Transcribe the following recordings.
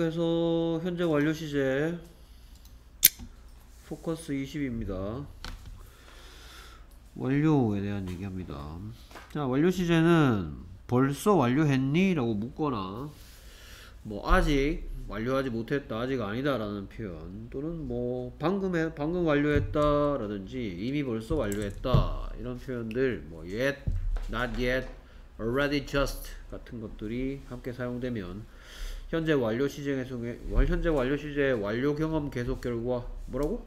그래서 현재 완료 시제 포커스 20입니다. 완료에 대한 얘기합니다. 자, 완료 시제는 벌써 완료했니? 라고 묻거나 뭐 아직 완료하지 못했다 아직 아니다 라는 표현 또는 뭐 방금 해, 방금 완료했다 라든지 이미 벌써 완료했다 이런 표현들 뭐 yet, not yet, already just 같은 것들이 함께 사용되면 현재 완료 시제 속에 현재 완료 시제 완료 경험 계속 결과 뭐라고?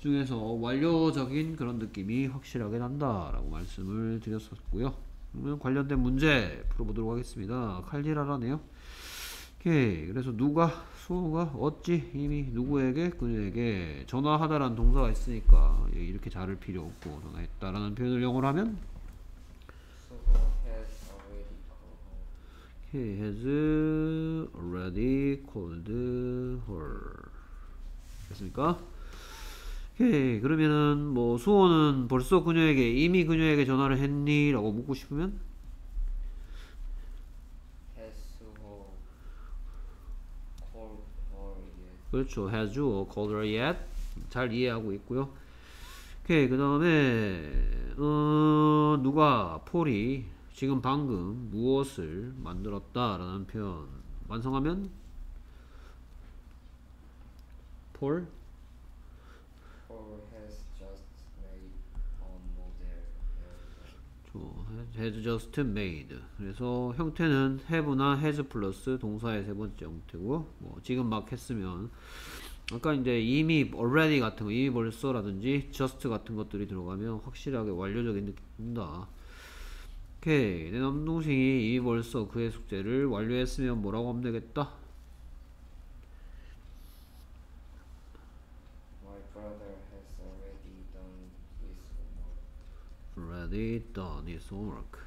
중에서 완료적인 그런 느낌이 확실하게 난다라고 말씀을 드렸었고요. 그러면 관련된 문제 풀어보도록 하겠습니다. 칼질하라네요. 오케이. 그래서 누가 수호가 어찌 이미 누구에게 그녀에게 전화하다라는 동사가 있으니까 이렇게 자를 필요 없고 전화했다라는 표현을 영어로 하면 Suho has already called her. He has already called her. 됐습니까? 오케이. 그러면은 뭐 수호는 벌써 그녀에게 이미 그녀에게 전화를 했니? 라고 묻고 싶으면 Has Suho called her yet? 그렇죠. has you called her yet? 잘 이해하고 있고요. 오케이. 그 다음에 어, 누가 폴이 지금 방금 무엇을 만들었다 라는 표현 완성하면 폴 Paul has just made a model airplane. 저, has just made. 그래서 형태는 have나 has 플러스 동사의 세 번째 형태고, 뭐 지금 막 했으면 아까 이제 이미 already 같은 거, 이미 벌써라든지 just 같은 것들이 들어가면 확실하게 완료적인 느낌이 든다. 오케이. 내 남동생이 이미 벌써 그의 숙제를 완료했으면 뭐라고 하면 되겠다? Already done his homework.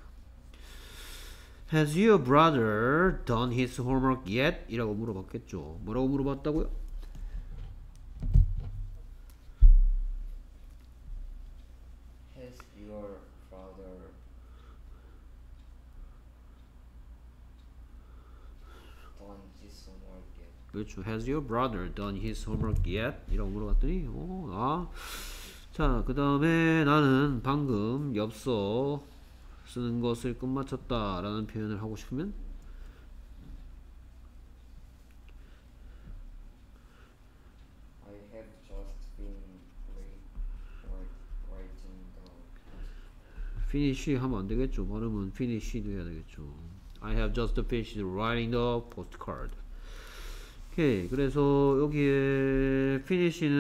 Has your brother done his homework yet? 이라고 물어봤겠죠. 뭐라고 물어봤다고요? 그렇죠. Has your brother done his homework yet? 이라고 물어봤더니 오, 아. 자, 그 다음에 나는 방금 엽서 쓰는 것을 끝마쳤다 라는 표현을 하고 싶으면 I have just been write, write, writing the finish 하면 안 되겠죠. 발음은 finish도 해야 되겠죠. I have just finished writing the postcard. 오케이. 그래서 여기에 finish는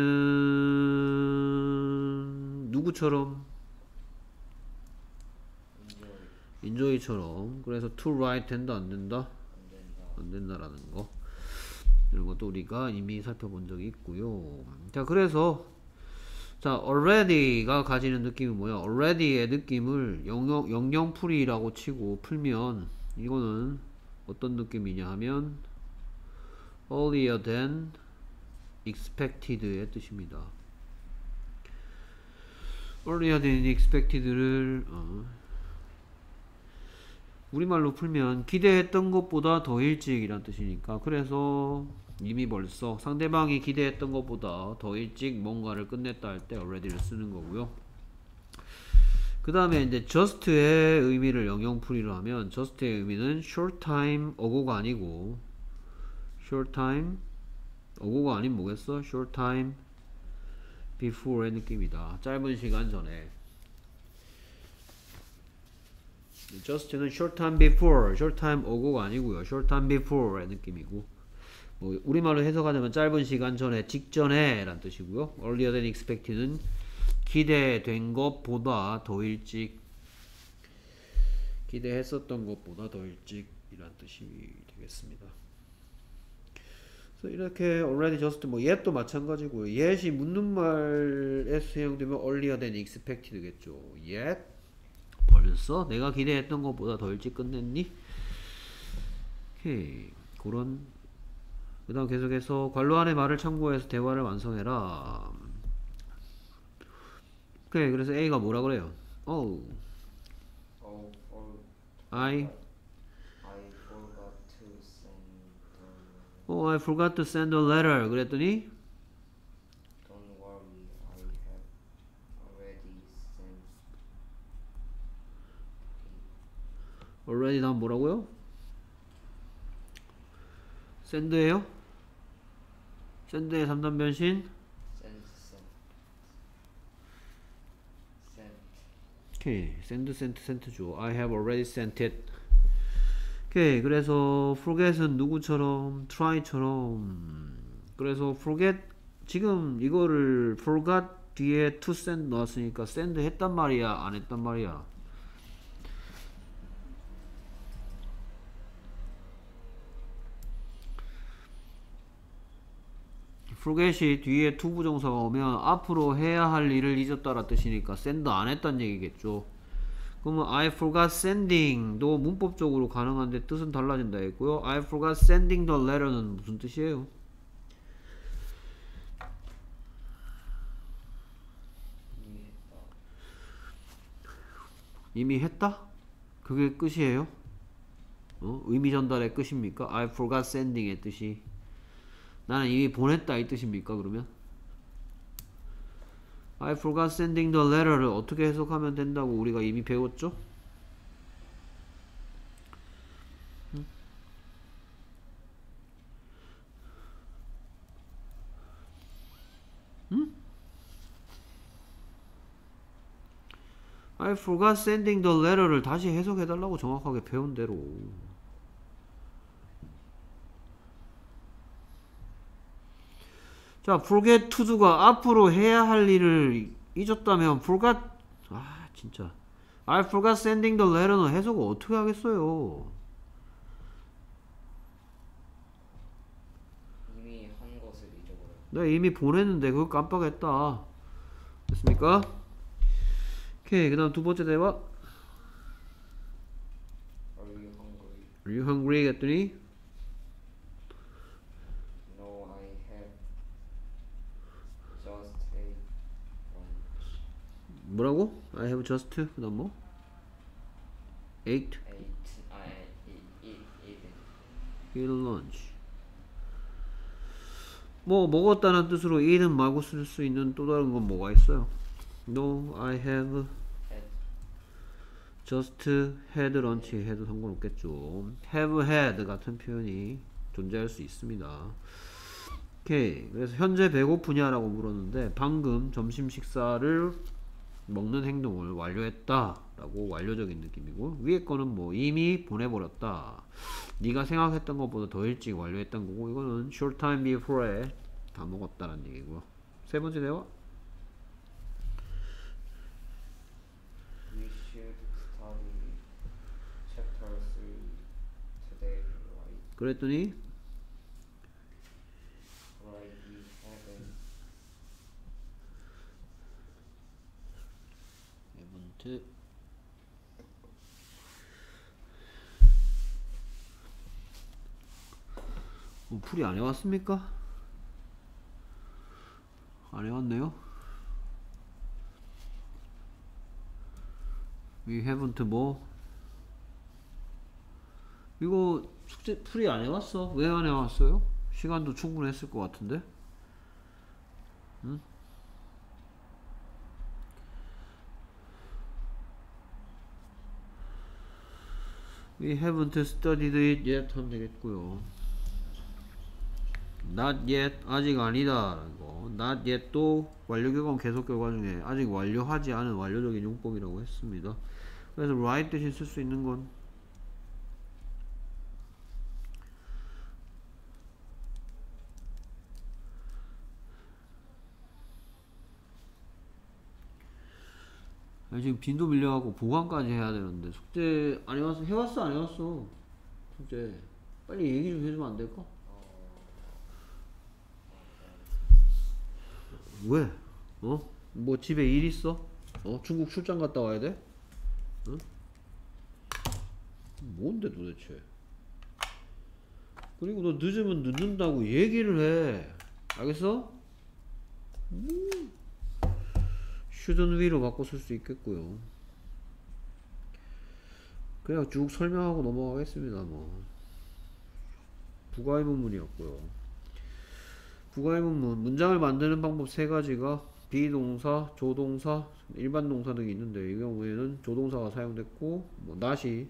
누구처럼? enjoy처럼. 그래서 to write 된다 안 된다? 안 된다라는 거. 이런 것도 우리가 이미 살펴본 적이 있고요. 자, 그래서 자, already가 가지는 느낌이 뭐야? already의 느낌을 영영, 영영풀이라고 치고 풀면 이거는 어떤 느낌이냐 하면 earlier than expected의 뜻입니다. earlier than expected를 어, 우리말로 풀면 기대했던 것보다 더 일찍이란 뜻이니까 그래서 이미 벌써 상대방이 기대했던 것보다 더 일찍 뭔가를 끝냈다 할 때 already를 쓰는 거고요. 그 다음에 이제 just의 의미를 영영풀이로 하면 just의 의미는 short time ago가 아니고 short time ago가 아닌 뭐겠어? short time before의 느낌이다. 짧은 시간 전에 just는 short time before, short time ago가 아니고요. short time before의 느낌이고 뭐 우리말로 해석하자면 짧은 시간 전에, 직전에 라는 뜻이고요. earlier than expected는 기대된 것보다 더 일찍 기대했었던 것보다 더 일찍 이란 뜻이 되겠습니다. 그래서 이렇게 already just 뭐 yet도 마찬가지고요. yet이 묻는 말에 사용되면 earlier than expected겠죠. yet 벌써 내가 기대했던 것보다 더 일찍 끝냈니? 오케이 그런 그 다음 계속해서 관로안의 말을 참고해서 대화를 완성해라 오케이 그래서 A가 뭐라 그래요? Oh, oh for I Oh, I forgot to send a letter. 그랬더니 Don't worry, I have already 다음 뭐라고요? send예요? send의 3단 변신. sent sent sent 오케이. send, sent, sent 줘. I have already sent it. 오케이. 그래서 forget은 누구처럼? try처럼. 그래서 forget 지금 이거를 forgot 뒤에 to send 넣었으니까 send 했단 말이야? 안 했단 말이야? forget이 뒤에 to 부정사가 오면 앞으로 해야 할 일을 잊었다라 뜻이니까 send 안 했단 얘기겠죠. 그러면 I forgot sending도 문법적으로 가능한데 뜻은 달라진다 했고요. I forgot sending the letter는 무슨 뜻이에요? 이미 했다? 그게 끝이에요? 어? 의미 전달의 끝입니까? I forgot sending의 뜻이 나는 이미 보냈다 이 뜻입니까? 그러면 I forgot sending the letter를 어떻게 해석하면 된다고 우리가 이미 배웠죠? 응? 응? I forgot sending the letter를 다시 해석해달라고 정확하게 배운 대로. 자, forget to do가 앞으로 해야 할 일을 잊었다면 forgot 아 진짜 I forgot sending the letter는 해석을 어떻게 하겠어요? 이미 한 것을 잊어버렸다 내가 이미 보냈는데 그걸 깜빡했다. 됐습니까? 오케이 그 다음 두 번째 대화 Are you hungry? Are you hungry? 했더니 No, I have just ate lunch. 뭐라고? I have just 그 다음 뭐? ate Ate, I eat, eat, lunch 뭐 먹었다는 뜻으로 eat은 말고 쓸수 있는 또 다른 건 뭐가 있어요? No, I have just had lunch 해도 상관없겠죠. have had 같은 표현이 존재할 수 있습니다. 오케이. 그래서 현재 배고프냐라고 물었는데 방금 점심 식사를 먹는 행동을 완료했다 라고 완료적인 느낌이고 위에 거는 뭐 이미 보내버렸다. 네가 생각했던 것보다 더 일찍 완료했던 거고 이거는 short time before에 다 먹었다라는 얘기고요. 세 번째 대화. we should study chapter 3 today, right? 그랬더니 Right, we haven't. 이번트 뭐 풀이 안 해왔습니까? 안 해왔네요. We haven't 뭐 이거 숙제 풀이 안 해왔어? 왜 안 해왔어요? 시간도 충분했을 것 같은데. We haven't studied it yet 하면 되겠고요. Not yet 아직 아니다 거. Not yet도 완료 결과는 계속 결과 중에 아직 완료하지 않은 완료적인 용법이라고 했습니다. 그래서 right 대신 쓸 수 있는 건 지금 빈도 밀려갖고 보관까지 해야 되는데 숙제 안 해왔어? 해왔어 안 해왔어? 숙제 빨리 얘기 좀 해주면 안 될까? 왜? 어? 뭐 집에 일 있어? 어? 중국 출장 갔다 와야 돼? 응? 뭔데 도대체? 그리고 너 늦으면 늦는다고 얘기를 해. 알겠어? 음. Shouldn't we로 바꿔 쓸 수 있겠고요. 그냥 쭉 설명하고 넘어가겠습니다. 뭐 부가의 문문이었고요. 부가의 문문 문장을 만드는 방법 세 가지가 비동사, 조동사, 일반 동사 등이 있는데 이 경우에는 조동사가 사용됐고 뭐 not이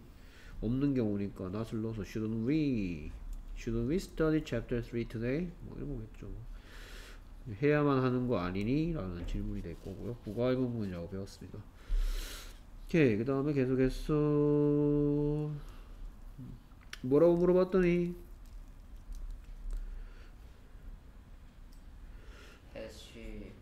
없는 경우니까 not을 넣어서 shouldn't we shouldn't we study chapter 3 today? 뭐 이런 거겠죠. 해야만 하는 거 아니니? 라는 질문이 될 거고요. 부가의문 문이라고 배웠습니다. 오케이 그 다음에 계속해서 뭐라고 물어봤더니 Has she left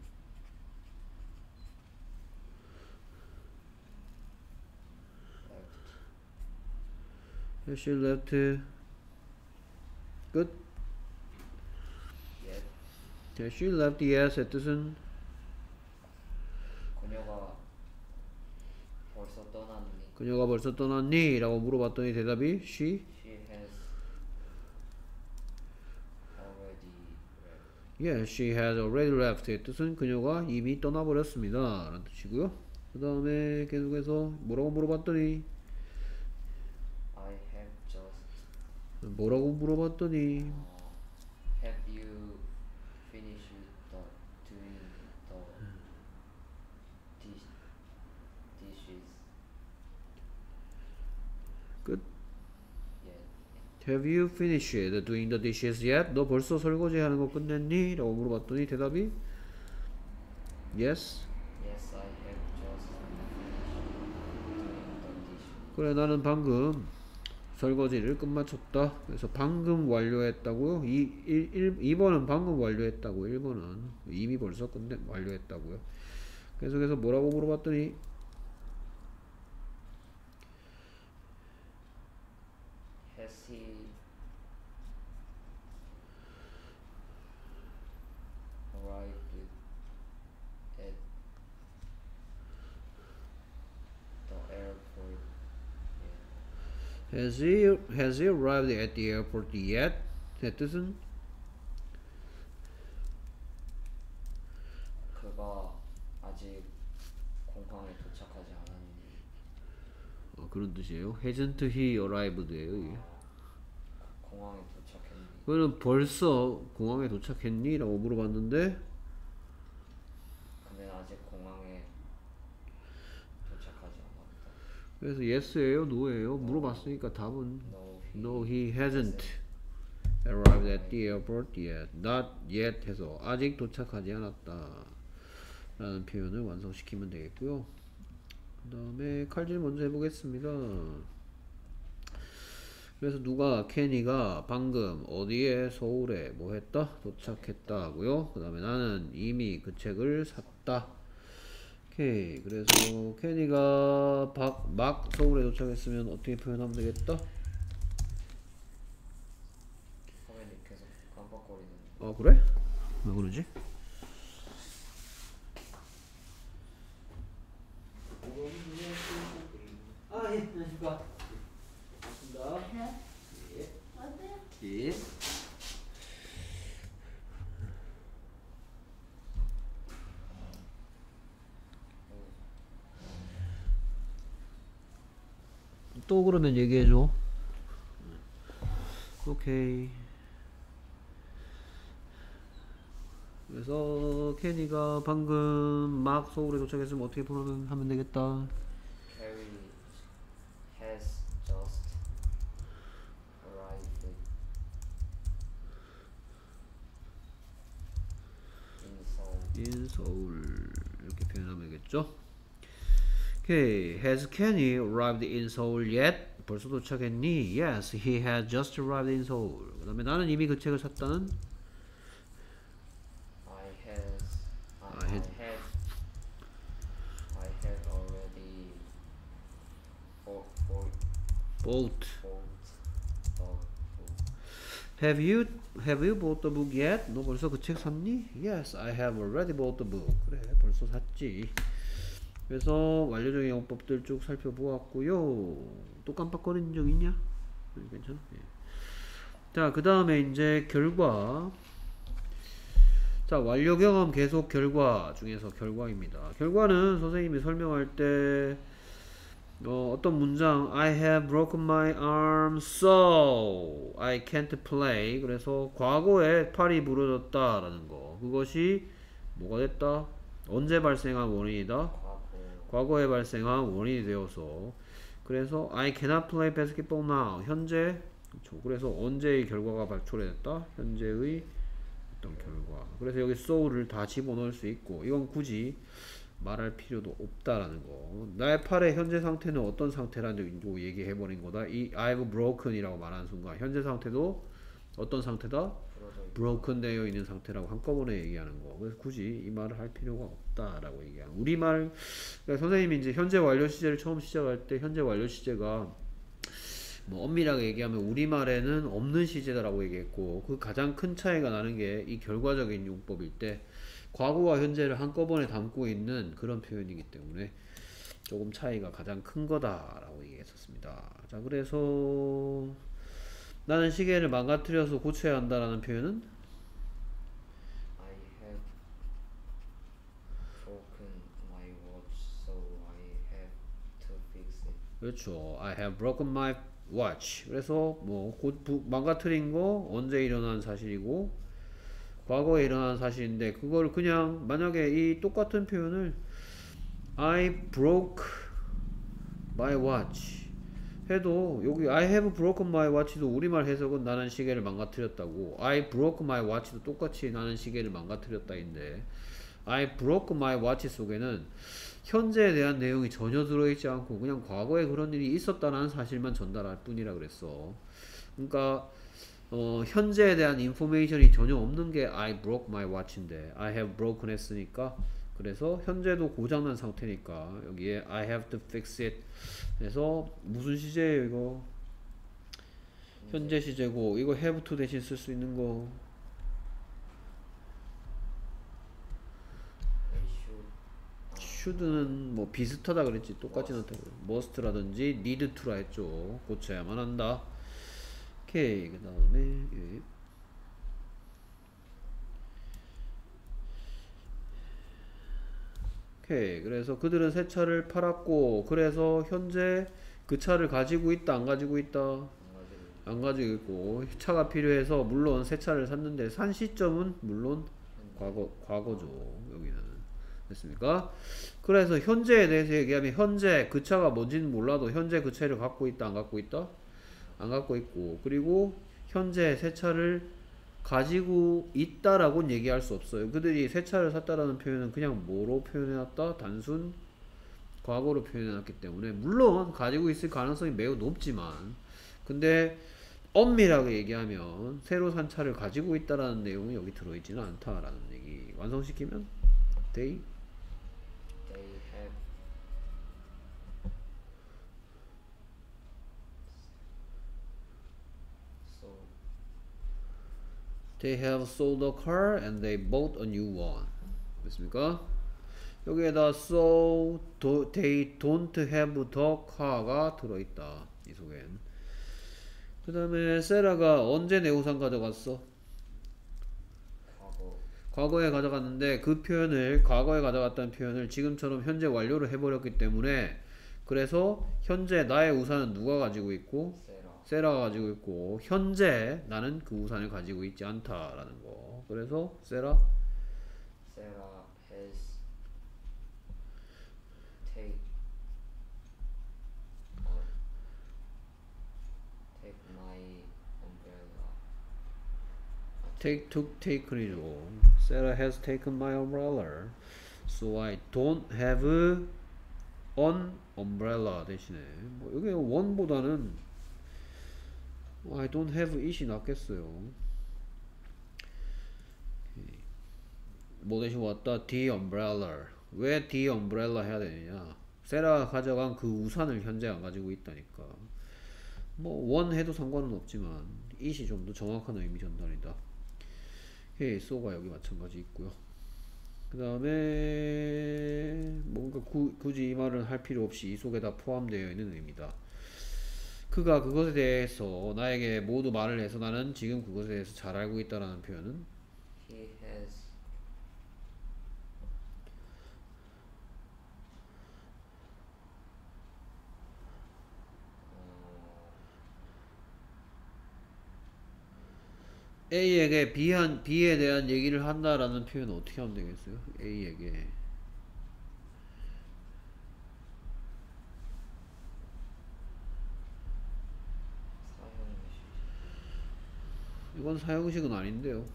Has she left 끝? Has she left yet의 뜻은 그녀가 벌써 떠났니? 그녀가 벌써 떠났니? 라고 물어봤더니 대답이 she She has already left. Yes, she has already left의 뜻은 그녀가 이미 떠나버렸습니다 라는 뜻이고요 그 다음에 계속해서 뭐라고 물어봤더니 I have just 뭐라고 물어봤더니 어, Have you finished the doing the dish, dishes 끝 yet? Have you finished doing the dishes yet? 너 벌써 설거지 하는 거 끝냈니? 라고 물어봤더니 대답이 Yes Yes, I have just finished doing the dishes. 그래 나는 방금 설거지를 끝마쳤다 그래서 방금 완료했다고요 이, 1, 2번은 방금 완료했다고 1번은 이미 벌써 끝내 완료했다고요 계속해서 뭐라고 물어봤더니 Has he arrived at the airport yet? Has he, has he arrived at the airport yet? 의 뜻은 그가 아직 공항에 도착하지 않았니? 어, 그런 뜻이에요 Hasn't he arrived예요 이게 공항에 도착했니? 그거는 벌써 공항에 도착했니? 라고 물어봤는데 아직 공항에 도착하지 않았다. 그래서 yes예요 no예요 물어봤으니까 답은 No, he No, he hasn't arrived at the airport yet. Not yet 해서 아직 도착하지 않았다. 라는 표현을 완성시키면 되겠고요. 그 다음에 칼질 먼저 해보겠습니다. 그래서 누가 케니가 방금 어디에 서울에 뭐 했다? 도착했다 하고요. 그 다음에 나는 이미 그 책을 샀다. 오케이. 그래서 케니가 박, 막 서울에 도착했으면 어떻게 표현하면 되겠다? 화면이 계속 깜빡거리는. 어 그래? 왜 그러지? 아 예, 안녕하십니까. 반갑습니다. 예. 예. 또 그러면 얘기해줘. 오케이. 그래서 케니가 방금 막 서울에 도착했으면 어떻게 보면 하면 되겠다. In 서울 이렇게 표현하면 되겠죠. 오케이. Has Kenny arrived in Seoul yet? 벌써 도착했니? Yes, he has just arrived in Seoul. 그 다음에 나는 이미 그 책을 샀다는 I has I, I had- I had already bought bought. Have you have you bought the book yet? 너 벌써 그 책 샀니? Yes, I have already bought the book. 그래, 벌써 샀지. 그래서 완료적인 영법들 쭉 살펴보았고요. 또 깜빡거리는 적 있냐? 네, 괜찮아. 예. 자, 그 다음에 이제 결과. 자, 완료 경험 계속 결과 중에서 결과입니다. 결과는 선생님이 설명할 때 어, 어떤 문장 I have broken my arm so I can't play 그래서 과거에 팔이 부러졌다 라는 거 그것이 뭐가 됐다 언제 발생한 원인이다 과거 과거에 발생한 원인이 되어서 그래서 I cannot play basketball now. 현재 그렇죠. 그래서 언제의 결과가 발초됐다? 현재의 어떤 결과. 그래서 여기 so를 다 집어넣을 수 있고 이건 굳이 말할 필요도 없다라는 거. 나의 팔의 현재 상태는 어떤 상태라는 거 얘기해버린 거다. 이 I've broken이라고 말하는 순간 현재 상태도 어떤 상태다? Broken 되어 있는 상태라고 한꺼번에 얘기하는 거. 그래서 굳이 이 말을 할 필요가 없다 라고 얘기하는. 우리 말 그러니까 선생님이 이제 현재 완료 시제를 처음 시작할 때 현재 완료 시제가 뭐 엄밀하게 얘기하면 우리 말에는 없는 시제다라고 얘기했고 그 가장 큰 차이가 나는 게 이 결과적인 용법일 때 과거와 현재를 한꺼번에 담고 있는 그런 표현이기 때문에 조금 차이가 가장 큰 거다라고 얘기했었습니다. 자 그래서 나는 시계를 망가뜨려서 고쳐야 한다라는 표현은 I have broken my watch so I have to fix it 그렇죠. I have broken my watch. 그래서 뭐 고, 부, 망가뜨린 거 언제 일어난 사실이고 과거에 일어난 사실인데 그걸 그냥 만약에 이 똑같은 표현을 I broke my watch 해도 여기 I have broken my watch도 우리말 해석은 나는 시계를 망가뜨렸다고 I broke my watch도 똑같이 나는 시계를 망가뜨렸다인데 I broke my watch 속에는 현재에 대한 내용이 전혀 들어있지 않고 그냥 과거에 그런 일이 있었다는 사실만 전달할 뿐이라 그랬어. 그러니까 어, 현재에 대한 인포메이션이 전혀 없는 게 I broke my watch인데 I have broken 했으니까. 그래서 현재도 고장난 상태니까 여기에 I have to fix it. 그래서 무슨 시제예요 이거? 현재 시제고 이거 have to 대신 쓸 수 있는 거 I should should는 뭐 비슷하다 그랬지. 똑같진 않다고 must라든지 need to라 했죠. 고쳐야만 한다. 오케이. 그 다음에 예. 오케이. 그래서 그들은 새 차를 팔았고 그래서 현재 그 차를 가지고 있다 안 가지고 있다? 안 가지고 안 가지고 있고 차가 필요해서 물론 새 차를 샀는데 산 시점은 물론 과거 과거죠 여기는 됐습니까? 그래서 현재에 대해서 얘기하면 현재 그 차가 뭔지는 몰라도 현재 그 차를 갖고 있다 안 갖고 있다? 안 갖고 있고. 그리고 현재 새 차를 가지고 있다라고는 얘기할 수 없어요. 그들이 새 차를 샀다라는 표현은 그냥 뭐로 표현해놨다? 단순 과거로 표현해놨기 때문에. 물론 가지고 있을 가능성이 매우 높지만. 근데 엄밀하게 얘기하면 새로 산 차를 가지고 있다라는 내용이 여기 들어있지는 않다라는 얘기 완성시키면 they have so they have sold a car and they bought a new one. 됐습니까? 여기에다 so do, they don't have the car가 들어있다. 이 속엔. 그 다음에 세라가 언제 내 우산 가져갔어? 과거. 과거에 가져갔는데 그 표현을 과거에 가져갔다는 표현을 지금처럼 현재 완료를 해버렸기 때문에 그래서 현재 나의 우산은 누가 가지고 있고 세라 세라가 가지고 있고 현재 나는 그 우산을 가지고 있지 않다라는 거 그래서 세라 Sarah has take or take my umbrella. take took taken이죠 Sarah has taken my umbrella so I don't have an umbrella 대신에 뭐 여기 one보다는 I don't have it이 낫겠어요. 뭐 대신 왔다. The umbrella. 왜 the umbrella 해야 되느냐? 세라가 가져간 그 우산을 현재 안 가지고 있다니까. 뭐 원 해도 상관은 없지만 it이 좀 더 정확한 의미 전달이다. 오케이 소가 여기 마찬가지 있고요. 그 다음에 뭔가 구, 굳이 이 말은 할 필요 없이 이 속에 다 포함되어 있는 의미다 그가 그것에 대해서 나에게 모두 말을 해서 나는 지금 그것에 대해서 잘 알고 있다라는 표현은 He has A에게 B한, B에 대한 얘기를 한다라는 표현은 어떻게 하면 되겠어요? A에게 이건 사형식은 아닌데요.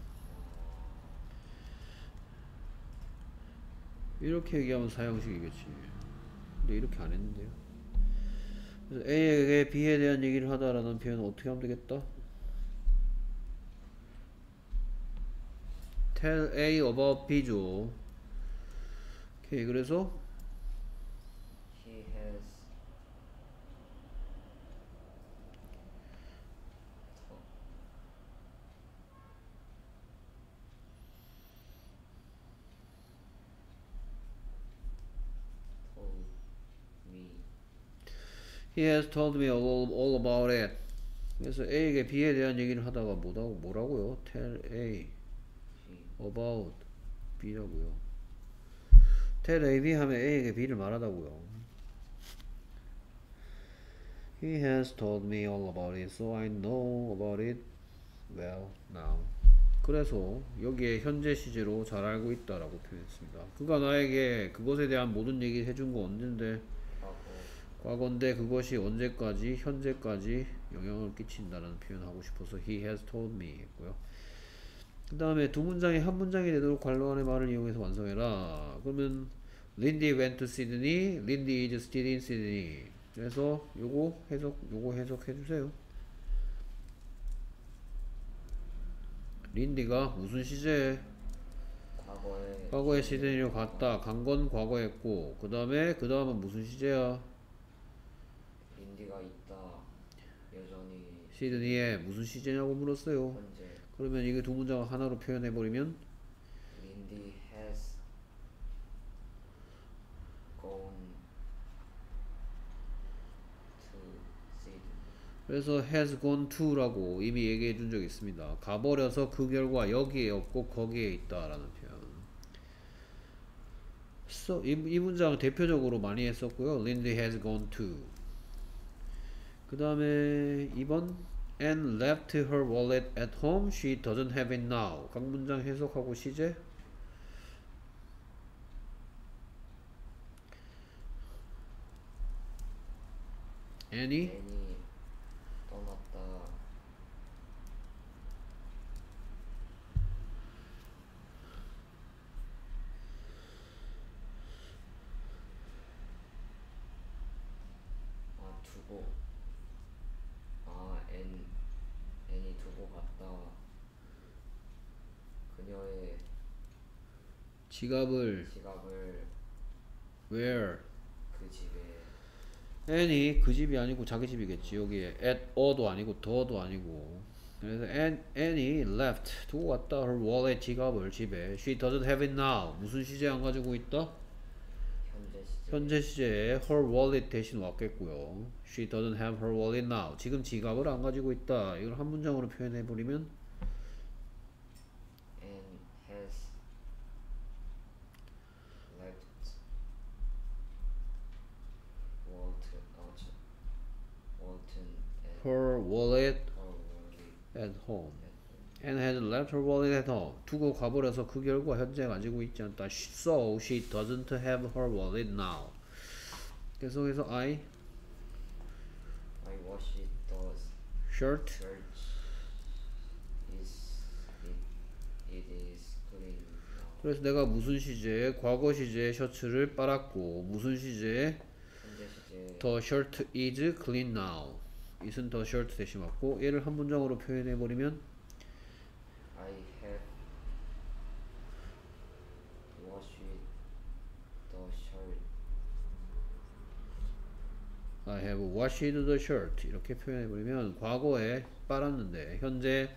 이렇게 얘기하면 사형식이겠지. 근데 이렇게 안 했는데요. 그래서 A에게 B에 대한 얘기를 하다라는 표현은 어떻게 하면 되겠다? Tell A about B죠. 오케이, 그래서 He has to- told me He has told me all, all about it. 그래서 A에게 B에 대한 얘기를 하다가 뭐라고, 뭐라고요? Tell A about B라고요. tell A, B 하면 A에게 B를 말하다고요. He has told me all about it, so I know about it well now. 그래서 여기에 현재 시제로 잘 알고 있다라고 표현했습니다. 그가 나에게 그것에 대한 모든 얘기를 해준 거 언젠데 과거인데 그것이 언제까지 현재까지 영향을 끼친다는 표현하고 싶어서 he has told me 했고요. 그 다음에 두 문장이 한 문장이 되도록 관로 안의 말을 이용해서 완성해라. 그러면 Lindy went to Sydney, Lindy is still in Sydney. 그래서 요거 해석, 요거 해석해 주세요. 린디가 무슨 시제에 과거에 과거에 시드니로 갔다. 간 건 과거였고 그 다음에 그 다음은 무슨 시제야? 린디가 있다 여전히 시드니에 무슨 시제냐고 물었어요. 현재 그러면 이게 두 문장을 하나로 표현해 버리면 린디 has gone to Sydney 그래서 has gone to라고 이미 얘기해 준 적이 있습니다. 가버려서 그 결과 여기에 없고 거기에 있다라는 표현. So, 이, 이 문장은 대표적으로 많이 했었고요. Lindy has gone to. 그 다음에 2번 and left her wallet at home. She doesn't have it now. 각 문장 해석하고 시제. Annie 애니 떠났다 아 두고 아앤 애니 두고 갔다 그녀의 지갑을 지갑을 where? 그 집에. N이 그 집이 아니고 자기 집이겠지 여기에. At 어도 아니고 더도 아니고. 그래서 N, N이 left 두고 갔다 her wallet 지갑을 집에. She doesn't have it now. 무슨 시제 안 가지고 있다? 현재 시제. 현재 시제에 her wallet 대신 왔겠고요. She doesn't have her wallet now. 지금 지갑을 안 가지고 있다. 이걸 한 문장으로 표현해 버리면 and has left Walton 어, 저, Walton at her wallet at home and has left her wallet at home. 두고 가버려서 그 결과 현재 가지고 있지 않다. So she doesn't have her wallet now. 계속해서 I I wash it the shirt shirt is it, it is clean now 그래서 내가 무슨 시제에 과거 시제에 셔츠를 빨았고 무슨 시제에 현재 시제 the shirt is clean now. It은 the shirt 대신 맞고 얘를 한 문장으로 표현해 버리면 I have washed the shirt I have washed the shirt 이렇게 표현해 버리면 과거에 빨았는데 현재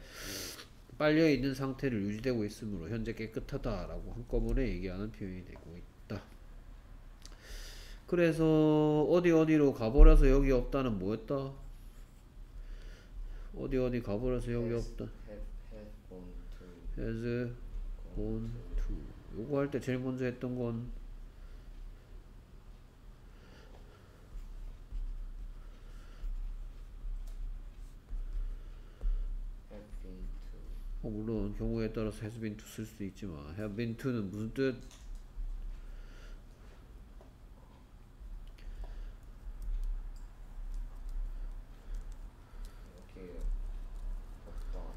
빨려 있는 상태를 유지되고 있으므로 현재 깨끗하다라고 한꺼번에 얘기하는 표현이 되고 있다. 그래서 어디 어디로 가버려서 여기 없다는 뭐였다? 어디 어디 가버려서 여기 없다. has gone to 요거 할 때 제일 먼저 했던 건 어, 물론 경우에 따라서 has been to 쓸 수도 있지만 have been to는 무슨 뜻? 이렇게 없다.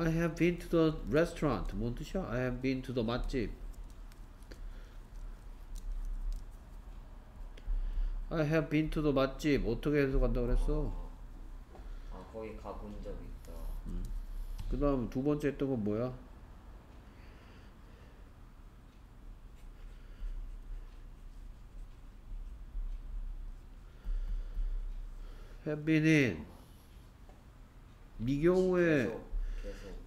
I have been to the restaurant. 뭔 뜻이야? I have been to the 맛집. I have been to the 맛집. 어떻게 해석한다고 그랬어? 아 거기 가본 적 있다. 그 다음 두 번째 했던 건 뭐야? have been in. 네 경우에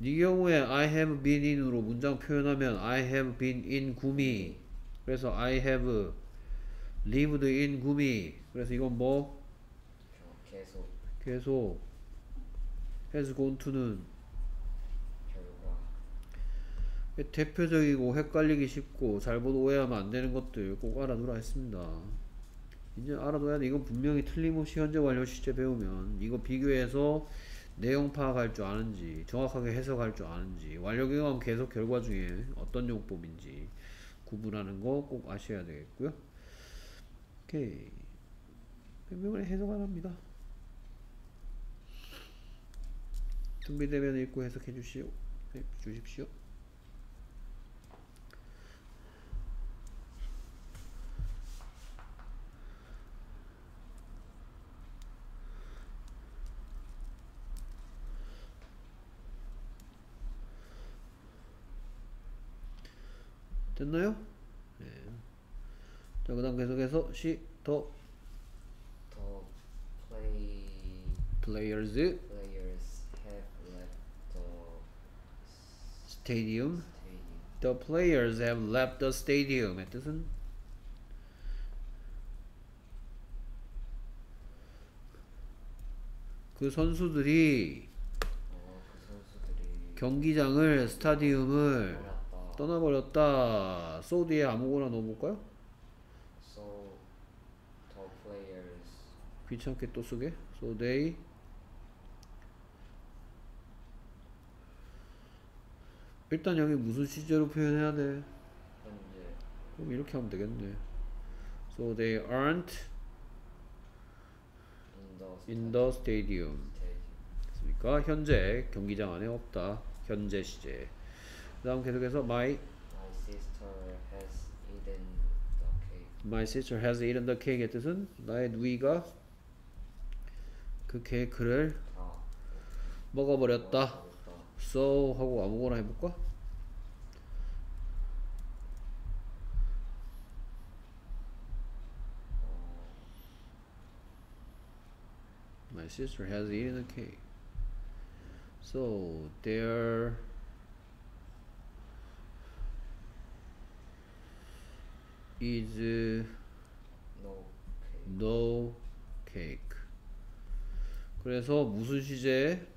계속 네 경우에 I have been in으로 문장 표현하면 I have been in 구미. 그래서 I have lived in 구미. 그래서 이건 뭐? 겨- 계속 계속 has gone to는 결과 대표적이고 헷갈리기 쉽고 잘못 오해하면 안 되는 것들 꼭 알아두라 했습니다. 이제 알아둬야 돼. 이건 분명히 틀림없이 현재 완료 시제 배우면 이거 비교해서 내용 파악할 줄 아는지 정확하게 해석할 줄 아는지 완료 경험 계속 결과 중에 어떤 용법인지 구분하는 거 꼭 아셔야 되겠고요. 오케이. 변명을 해석 안 합니다. 준비되면 읽고 해석해 주시오. 네, 주십시오. 됐나요? 네. 자, 그 다음 계속해서 시, 더, 더 play players, players have left the stadium. stadium. The players have left the stadium의 뜻은? 그 선수들이 어 그 선수들이 경기장을, 스타디움을 떠나버렸다. so 뒤에 아무거나 넣어볼까요? So the players 귀찮게 또 쓰게. so they 일단 여기 무슨 시제로 표현해야 돼? 현재 그럼 이렇게 하면 되겠네. So they aren't in the stadium. 됐습니까? 현재 경기장 안에 없다. 현재 시제. 그 다음 계속해서 my My sister has eaten the cake. my sister has eaten the cake의 뜻은 나의 누이가 그 케이크를 다 먹어버렸다. 먹었다. So 하고 아무거나 해볼까? My sister has eaten a cake. So there is No cake. 그래서 무슨 시제?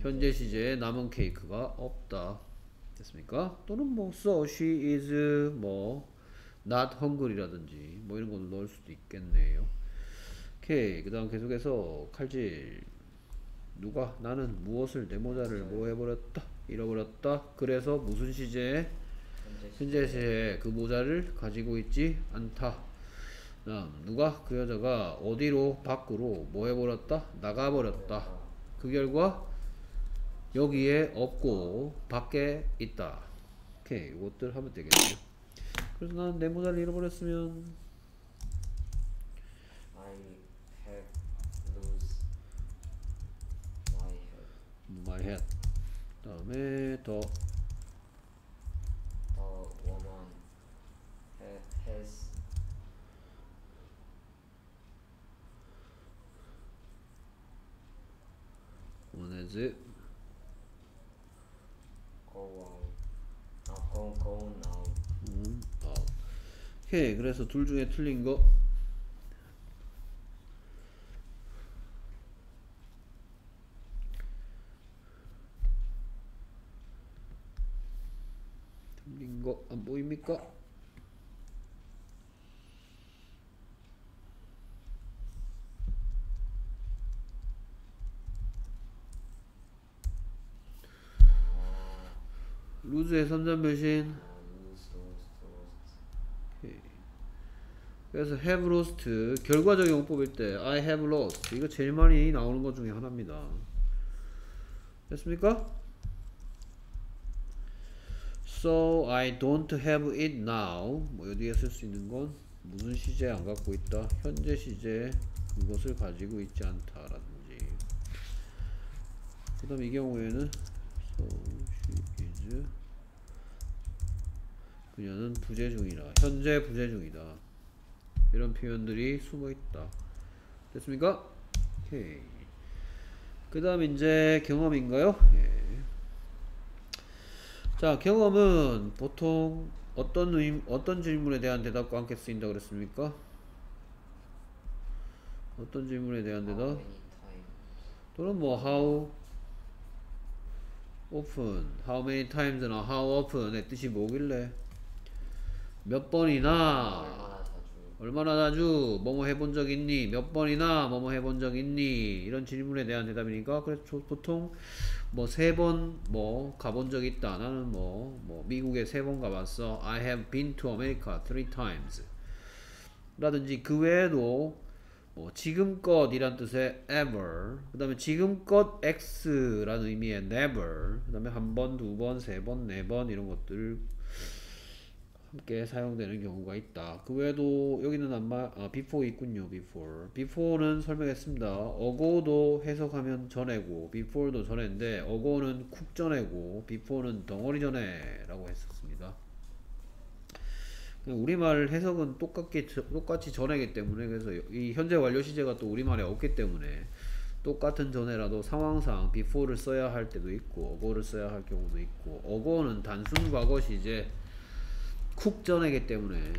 현재 시제에 남은 케이크가 없다. 됐습니까? 또는 뭐 so she is 뭐 not hungry라든지 뭐 이런 걸 넣을 수도 있겠네요. 오케이. 그다음 계속해서 칼질 누가 나는 무엇을 내 모자를 뭐 해버렸다 잃어버렸다. 그래서 무슨 시제에 현재 시제에 그 모자를 가지고 있지 않다. 다음 누가 그 여자가 어디로 밖으로 뭐 해버렸다 나가버렸다. 그 결과 여기에 없고 밖에 있다. 오케이 이것들 하면 되겠네요. 그래서 나는 내 모자를 잃어버렸으면 my head. 다음에 더 The woman ha- has 원해즈 go. 아, 어. 오케이 그래서 둘 중에 틀린 거 틀린 거 안 보입니까? Lose, lost, lost. 그래서 have lost 결과적 용법일 때 I have lost 이거 제일 많이 나오는 것 중에 하나입니다. 됐습니까? So I don't have it now. 뭐 여기에 쓸 수 있는 건 무슨 시제 안 갖고 있다. 현재 시제 그것을 가지고 있지 않다라든지. 그 다음 이 경우에는 so she is 그녀는 부재 중이다. 현재 부재 중이다. 이런 표현들이 숨어 있다. 됐습니까? 오케이. 그 다음 이제 경험인가요? 예. 자, 경험은 보통 어떤 의, 어떤 질문에 대한 대답과 함께 쓰인다 그랬습니까? 어떤 질문에 대한 대답? 또는 뭐 how often, how many times나 how often의 뜻이 뭐길래 몇 번이나 얼마나 자주? 뭐뭐 해본 적 있니? 몇 번이나 뭐뭐 해본 적 있니? 이런 질문에 대한 대답이니까 그래서 조- 보통 뭐 세 번 뭐 가본 적 있다. 나는 뭐, 뭐 미국에 세 번 가봤어. I have been to America three times. 라든지 그 외에도 뭐 지금껏이란 뜻의 ever 그 다음에 지금껏 x라는 의미의 never 그 다음에 한 번, 두 번, 세 번, 네 번 이런 것들 함께 사용되는 경우가 있다. 그 외에도 여기는 아마 아, before 있군요. before. before는 설명했습니다. ago도 해석하면 전에고 before도 전에인데 ago는 쿡 전에고 before는 덩어리 전에라고 했었습니다. 우리말 해석은 똑같게 똑같이 전에기 때문에 그래서 이 현재 완료 시제가 또 우리말에 없기 때문에 똑같은 전에라도 상황상 before를 써야 할 때도 있고 ago를 써야 할 경우도 있고 ago는 단순 과거 시제 쿡 전에기 때문에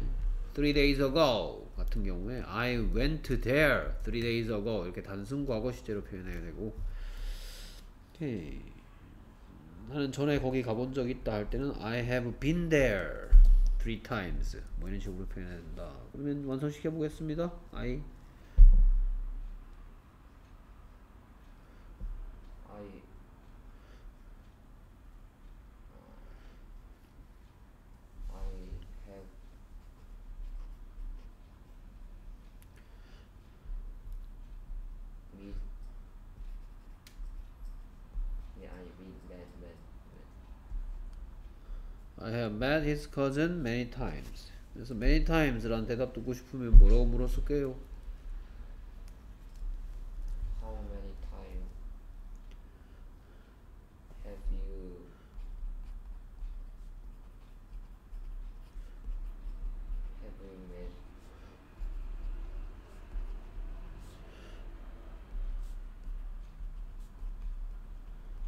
three days ago 같은 경우에 I went there three days ago 이렇게 단순 과거 시제로 표현해야 되고. 오케이. 나는 전에 거기 가본 적 있다 할 때는 I have been there three times. 뭐 이런 식으로 표현해야 된다. 그러면 완성시켜 보겠습니다. I uh, I have meet yeah I meet met met met his cousin many times 그래서 many times라는 대답 듣고 싶으면 뭐라고 물었을게요 how many times have you have you met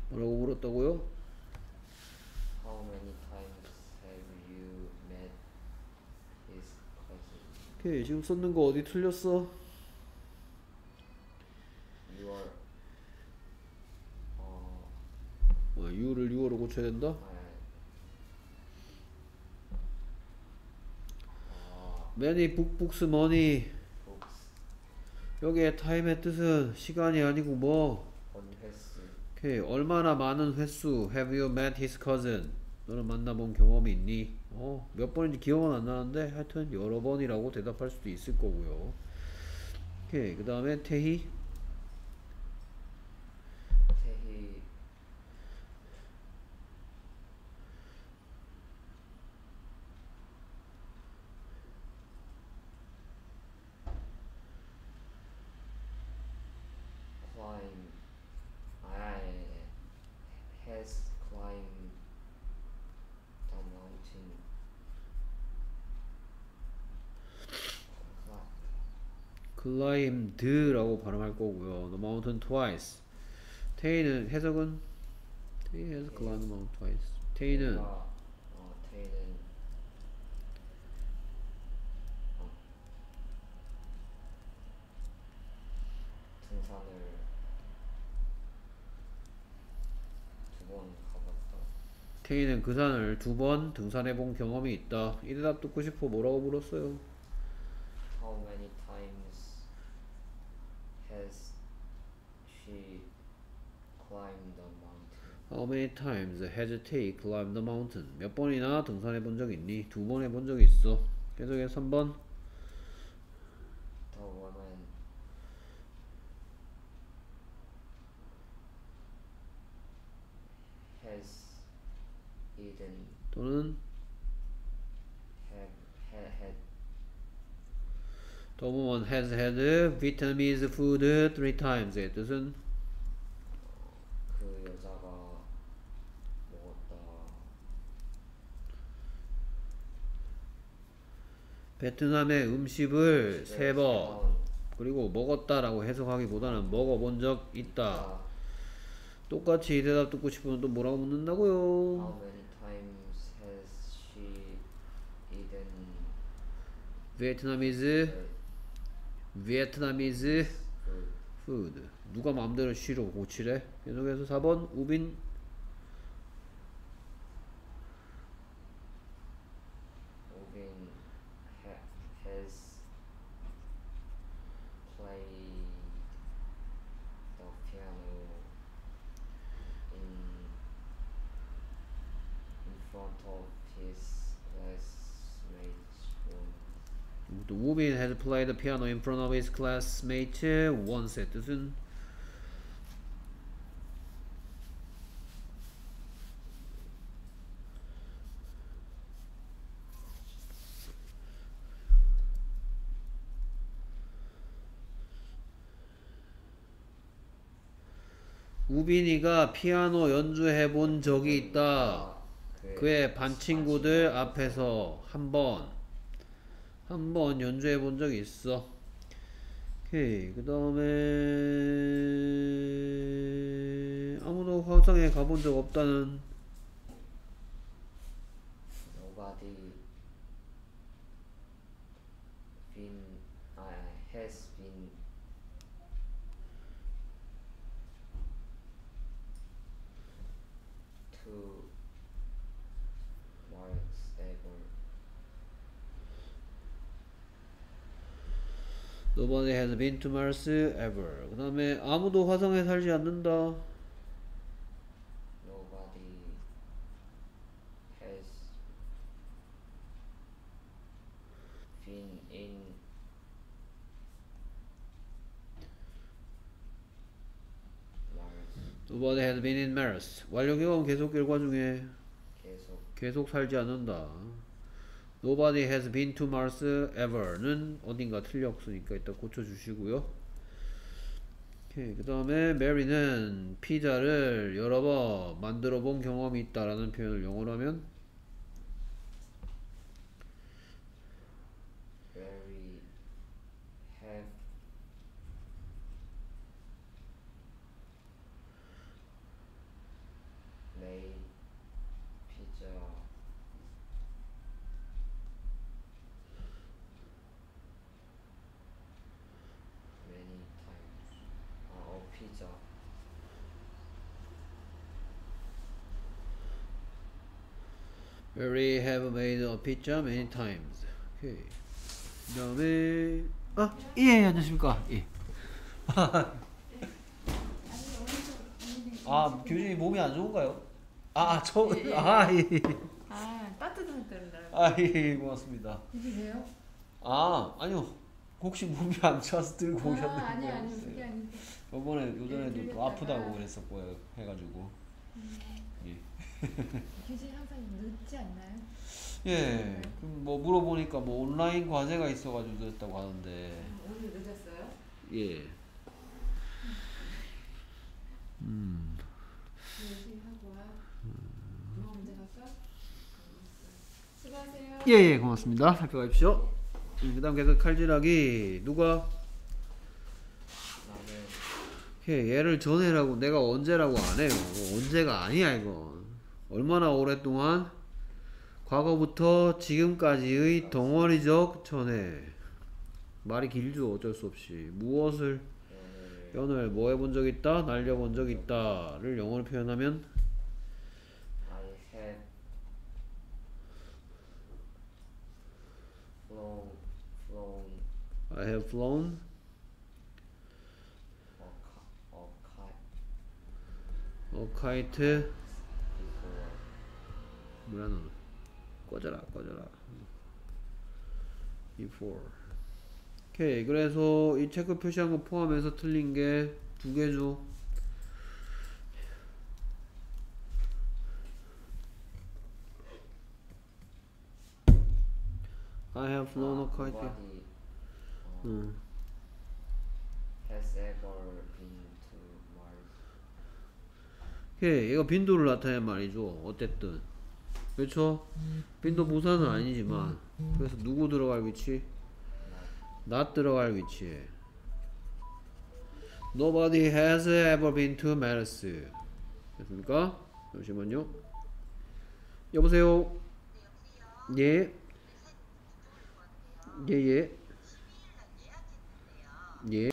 뭐라고 물었다고요? how many times have you met his cousin 오케이 지금 썼는 거 어디 틀렸어? you are 어 어, you를 you로 고쳐야 된다? 아, 아 many book books money books 여기에 time의 뜻은 시간이 아니고 뭐 오케이 얼마나 많은 횟수 have you met his cousin 너는 만나본 경험이 있니? 어, 몇 번인지 기억은 안 나는데 하여튼 여러 번이라고 대답할 수도 있을 거고요. 오케이 그 다음에 태희 climb I has climbed the mountain Climbed라고 발음할 거고요. The mountain twice. 태희는 해석은 태희 has climbed the mountain twice. 태희가, 어, 태희는. 어. 태희는 그 산을 두 번 등산해 본 경험이 있다. 이 대답 듣고 싶어 뭐라고 물었어요? How many times has she climbed the mountain? How many times has Tay climbed the mountain? 몇 번이나 등산해 본 적 있니? 두 번 해본 적이 있어. 계속해 3번. The woman has eaten 또는 have had had Woman has had Vietnamese food three times. 의 뜻은 그 여자가 먹었다 베트남의 음식을 네, 세번 그리고 먹었다라고 해석하기보다는 먹어본 적 있다. 아, 똑같이 이 대답 듣고 싶으면 또 뭐라고 묻는다고요? many times has she eaten Vietnamese Vietnamese food? 누가 마음대로 쉬로 고치래? 계속해서 4번 우빈 Ubin ha has played the piano in in front of his classmates room. Has played the piano in front of his classmates once 의 뜻은 우빈이가 피아노 연주해 본 적이 있다. 그의 반 친구들 앞에서 한 번, 한번 연주해 본 적이 있어. 오케이. 그 다음에, 아무도 화성에 가본 적 없다는, Nobody been uh, has been to Mars ever. Nobody has been to Mars ever. 그 다음에, 아무도 화성에 살지 않는다. Nobody has been in Mars. nobody has been in Mars. 완료 경험 계속 결과 중에 계속 계속 살지 않는다. Nobody has been to Mars ever는 어딘가 틀렸으니까 이따 고쳐주시고요. 그 다음에 메리는 피자를 여러 번 만들어 본 경험이 있다라는 표현을 영어로 하면 very have made pizza many times. 아, 어, 피자. Mary have made a pizza many times. 오케이. 그 다음에 아, 예, 안녕하십니까. 예. 아, 교수님 몸이 안 좋은가요? 아, 저, 아, 예. 아 따뜻한 때는 날. 아, 예, 고맙습니다. 드세요? 아, 아니요. 혹시 몸이 안 좋아서 들고 오셨는데. 아 아니 아니 그게 아닌데. 저번에 요전에도 또 들렸다가. 아프다고 그랬었고요. 해가지고. 예. 교수님 항상 늦지 않나요? 예. 그럼 뭐 물어보니까 뭐 온라인 과제가 있어가지고 그랬다고 하는데. 음, 오늘 늦었어요? 예. 음. 열심히 하고 와. 누가 먼저 갈까? 수고하세요. 예, 예, 고맙습니다. 살펴가십시오. 그 다음 계속 칼질하기. 누가? 나는 예, 얘를 전해라고 내가 언제라고 안 해요. 언제가 아니야, 이건. 얼마나 오랫동안? 과거부터 지금까지의 덩어리적 전해. 말이 길죠, 어쩔 수 없이. 무엇을, 연을 뭐 해본 적 있다? 날려본 적 있다.를 영어로 표현하면, I have flown a kite 뭐야 너는 꺼져라 꺼져라. Before 오케이 그래서 이 체크 표시한 거 포함해서 틀린 게 두 개죠. I have flown a kite. Nobody uh, 응. has ever been to Mars. 오케이 얘가 빈도를 나타낸 말이죠. 어쨌든 그렇죠? 빈도 부사는 아니지만 그래서 누구 들어갈 위치? not 들어갈 위치에 Nobody has ever been to Mars. 됐습니까? 잠시만요. 여보세요? 예. 예예. 예.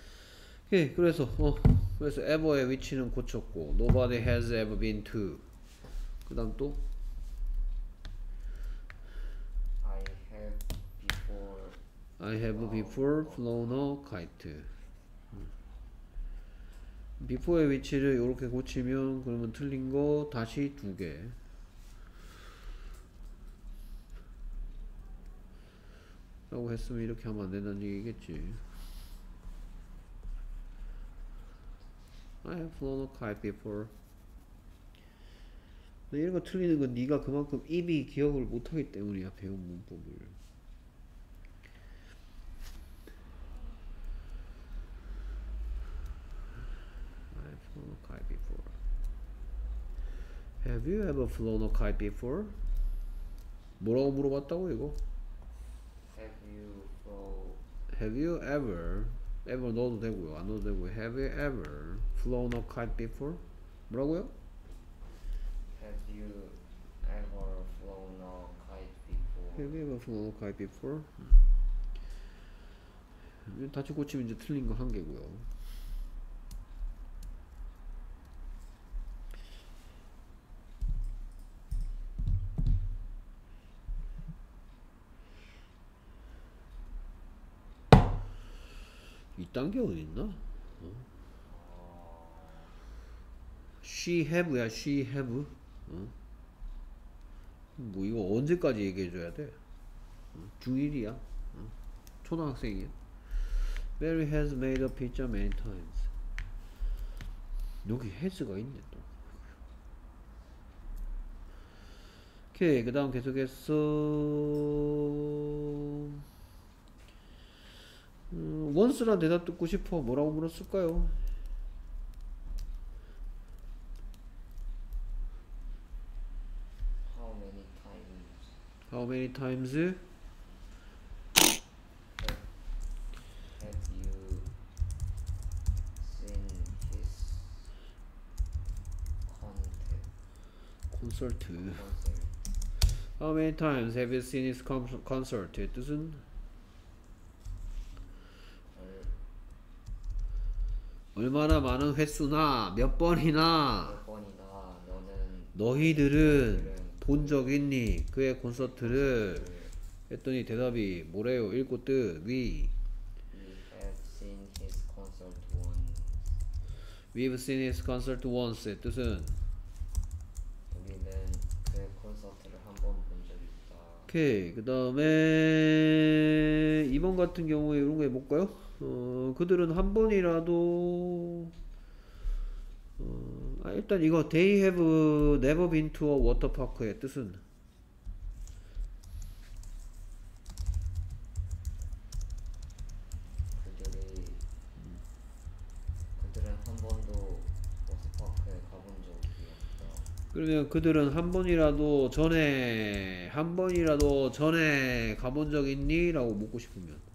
예, 그래서 어, 그래서 ever의 위치는 고쳤고 nobody has ever been to. 그 다음 또 I have before I have before flown a kite. 음. before의 위치를 이렇게 고치면 그러면 틀린 거 다시 두 개. 라고 했으면 이렇게 하면 안 된다는 얘기겠지. I have flown a kite before. 이런 거 틀리는 건 네가 그만큼 입이 기억을 못하기 때문이야 배운 문법을. I've flown a kite before. Have you ever flown a kite before? 뭐라고 물어봤다고 이거? have you flown Have you ever ever 넣어도 되고요 안 넣어도 되고요 Have you ever flown a kite before? 뭐라고요? have you ever flown a kite before? Have you ever flown a kite before? 음. 다시 고치면 이제 틀린 거 한 개고요 이딴 게 어딨나? 어? She have야 she have 어? 뭐 이거 언제까지 얘기해줘야 돼? 어? 중1이야 어? 초등학생이야 Mary has made a pizza many times 여기 has가 있네 또 오케이 그 다음 계속해서 음, once란 대답 듣고 싶어 뭐라고 물었을까요? how many times How many times? have, have you seen his concert? 콘서트? How many times have you seen his con- concert? 뜻은 얼- 얼마나 많은 횟수나 몇 번이나 몇 번이나 너는 너희들은 본 적 있니? 그의 콘서트를 그 했더니 대답이 뭐래요? 읽고 뜻 We. We've seen his concert once 뜻은 우리는 그의 콘서트를 한 번 본적 있다. 오케이 그 다음에 2번 같은 경우에 이런 거 해볼까요? 어, 그들은 한 번이라도 어, 아, 일단 이거 They have never been to a water park의 뜻은 그들이 그들은 한 번도 워터파크에 가본 적이 없다. 그러면 그들은 한 번이라도 전에 한 번이라도 전에 가본 적 있니? 라고 묻고 싶으면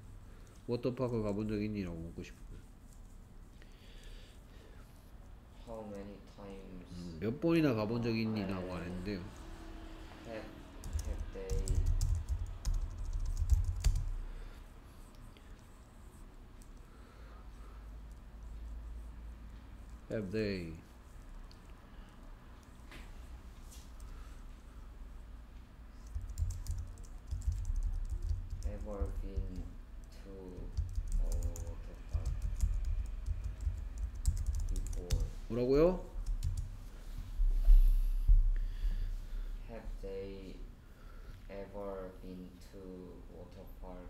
워터파크 가본 적 있니? 라고 묻고 싶으면 How many times 몇 번이나 가본 적 있니? 라고 안 했는데요 have have they Have they ever been Have they ever been to water park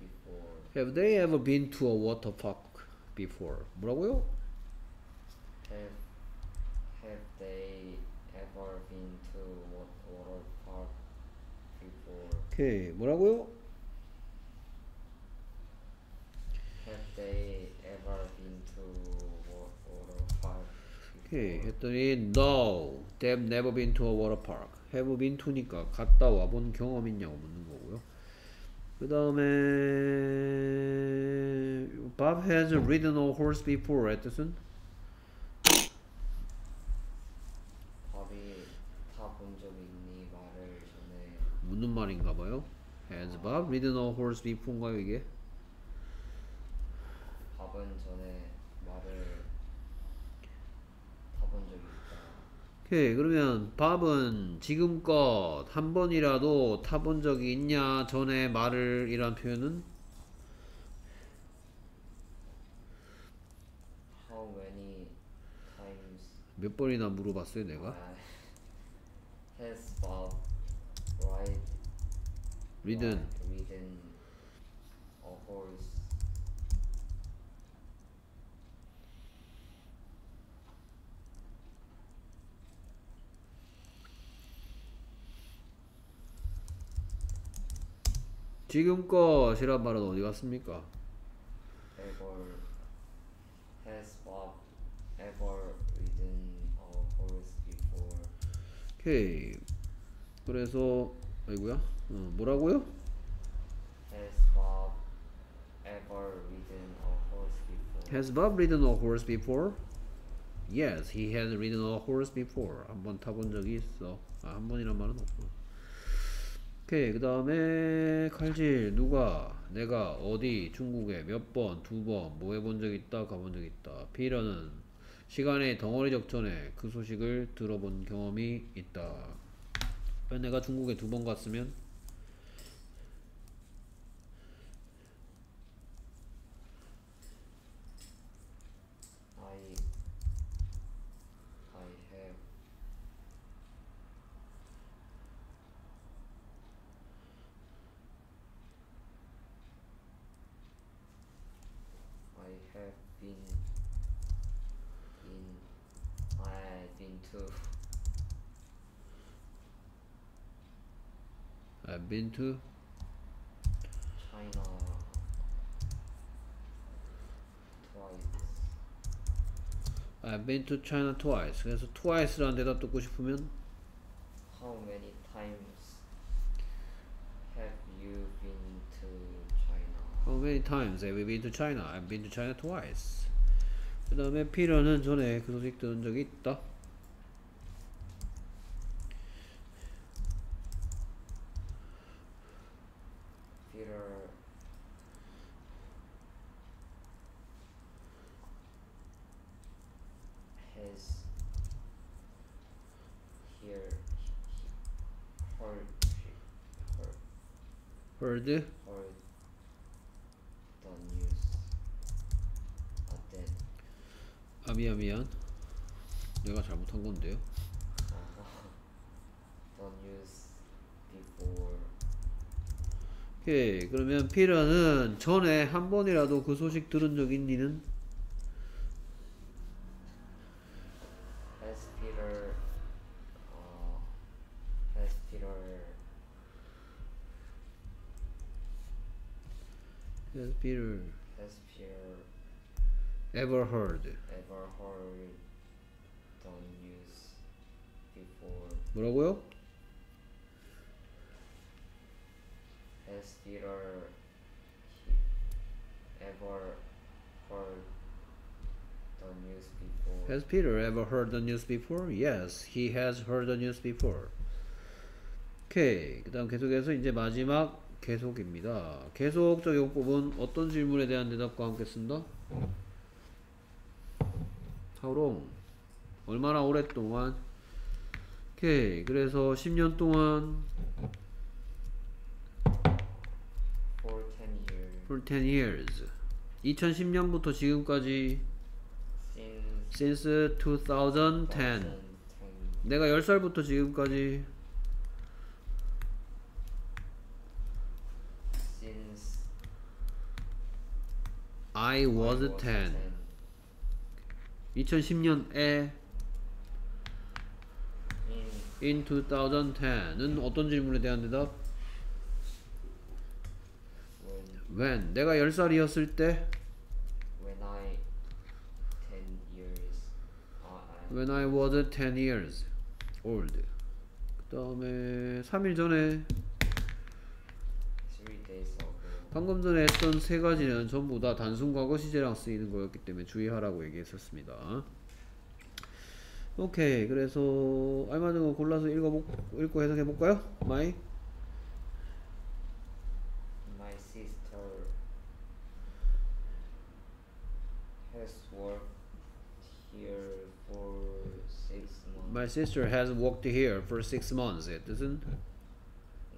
before? Have they ever been to a water park before? 뭐라고요? Have Have they ever been to water park before? 오케이 뭐라고요? Have they 오케이? 했더니 No, they've never been to a water park. Have been to니까 갔다 와본 경험 있냐고 묻는 거고요. 그 다음에 Bob has ridden a horse before. 의 뜻은 밥이 타본 적 있니 말을 전에 묻는 말인가 봐요. Has Bob ridden a horse before인가요 이게? 밥은 전에 말을 타본 적이 있다. 오케이 그러면 밥은 지금껏 한 번이라도 타본 적이 있냐 전에 말을 이란 표현은 How many times 몇 번이나 물어봤어요 내가? uh, has Bob ride ridden ridden a horse? 지금껏이란 말은 어디 갔습니까? Ever has Bob ever ridden a horse before? 오케이 그래서 아이고야 어, 뭐라고요? Has Bob ever ridden a horse before? Has Bob ridden a horse before? Yes, he has ridden a horse before. 한 번 타본 적이 있어. 아, 한 번이란 말은 없고. 오케이, 그 다음에 칼질 누가 내가 어디 중국에 몇 번, 두 번 뭐 해본 적 있다, 가본 적 있다. 피러는 시간의 덩어리 적 전에 그 소식을 들어본 경험이 있다. 내가 중국에 두 번 갔으면 I I have I have been in I've been to China twice. I've been to China twice. 그래서 twice라는 대답 듣고 싶으면 How many times have you been to China? How many times have you been to China? I've been to China twice. 그 다음에 피러는 전에 그 소식 들은 적이 있다. Peter has here he- heard heard That 아 미안 미안. 내가 잘못한 건데요. 오케이 그러면 피러는 전에 한 번이라도 그 소식 들은 적 있니는 Peter has Peter ever heard ever heard the news before? 뭐라고요? Has Peter he ever heard the news before? Has Peter ever heard the news before? Yes, he has heard the news before. 오케이. 그 다음 계속해서 이제 마지막 계속입니다. 계속적 용법은 어떤 질문에 대한 대답과 함께 쓴다? Long? 얼마나 오랫동안? 오케이. 그래서 10년 동안 For ten years for 10 years. 2010년부터 지금까지 since since 2010. 2010. 내가 10살부터 지금까지 I was 10 2010년에 In in 2010은 어떤 질문에 대한 대답? when 내가 10살이었을 때 when I ten years uh, I when I was 10 years old 그 다음에 3일 전에 방금 전에 했던 세 가지는 전부 다 단순 과거 시제랑 쓰이는 거였기 때문에 주의하라고 얘기했었습니다. 오케이. 그래서 알맞은 거 골라서 읽어 읽고 해석해 볼까요? My. My sister has worked here for six months. My sister has worked here for six months. 의 뜻은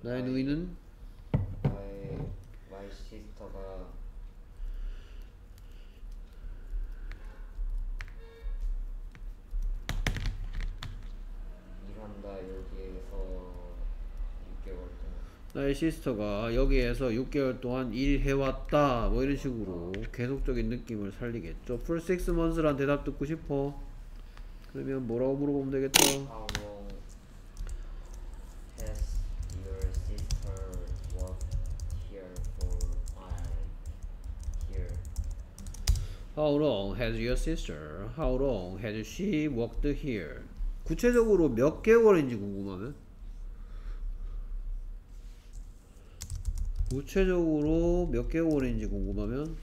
나의 누이는 일한다 여기에서 6개월 동안. 나의 시스터가 여기에서 6개월 동안 일해왔다. 뭐 이런 식으로 계속적인 느낌을 살리겠죠. For six months란 대답 듣고 싶어. 그러면 뭐라고 물어보면 되겠다. How long has your sister worked here for? I here. How long has your sister? How long has she worked here? 구체적으로 몇 개월인지 궁금하면? 구체적으로 몇 개월인지 궁금하면?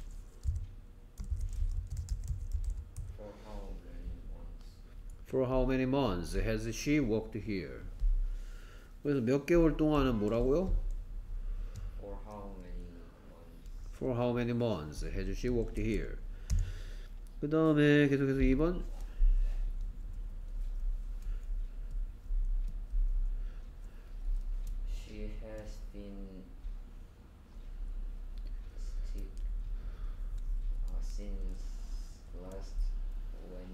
For how many months? Has she worked here? 그래서 몇 개월 동안은 뭐라고요? For how many months? For how many months has she worked here? 그 다음에 계속해서 2번 She has been sick uh, since last when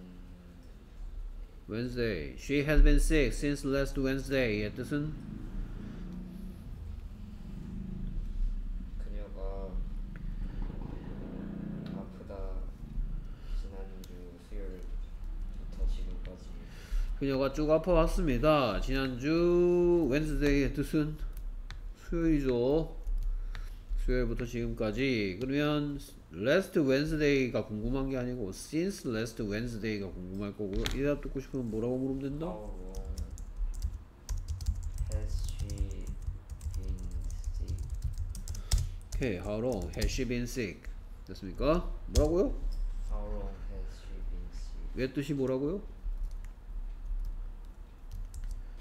Wednesday. She has been sick since last Wednesday. 의 뜻은 그녀가 아프다 지난주 수요일부터 지금까지 그녀가 쭉 아파왔습니다. 지난주 Wednesday의 뜻은 수요일이죠. 수요일부터 지금까지. 그러면 last Wednesday가 궁금한 게 아니고 since last Wednesday가 궁금할 거고요. 이 대답 듣고 싶으면 뭐라고 물으면 된다? How long has she been sick? 오케이. How long has she been sick? 됐습니까? 뭐라고요? How long has she been sick? 왜 뜻이 뭐라고요?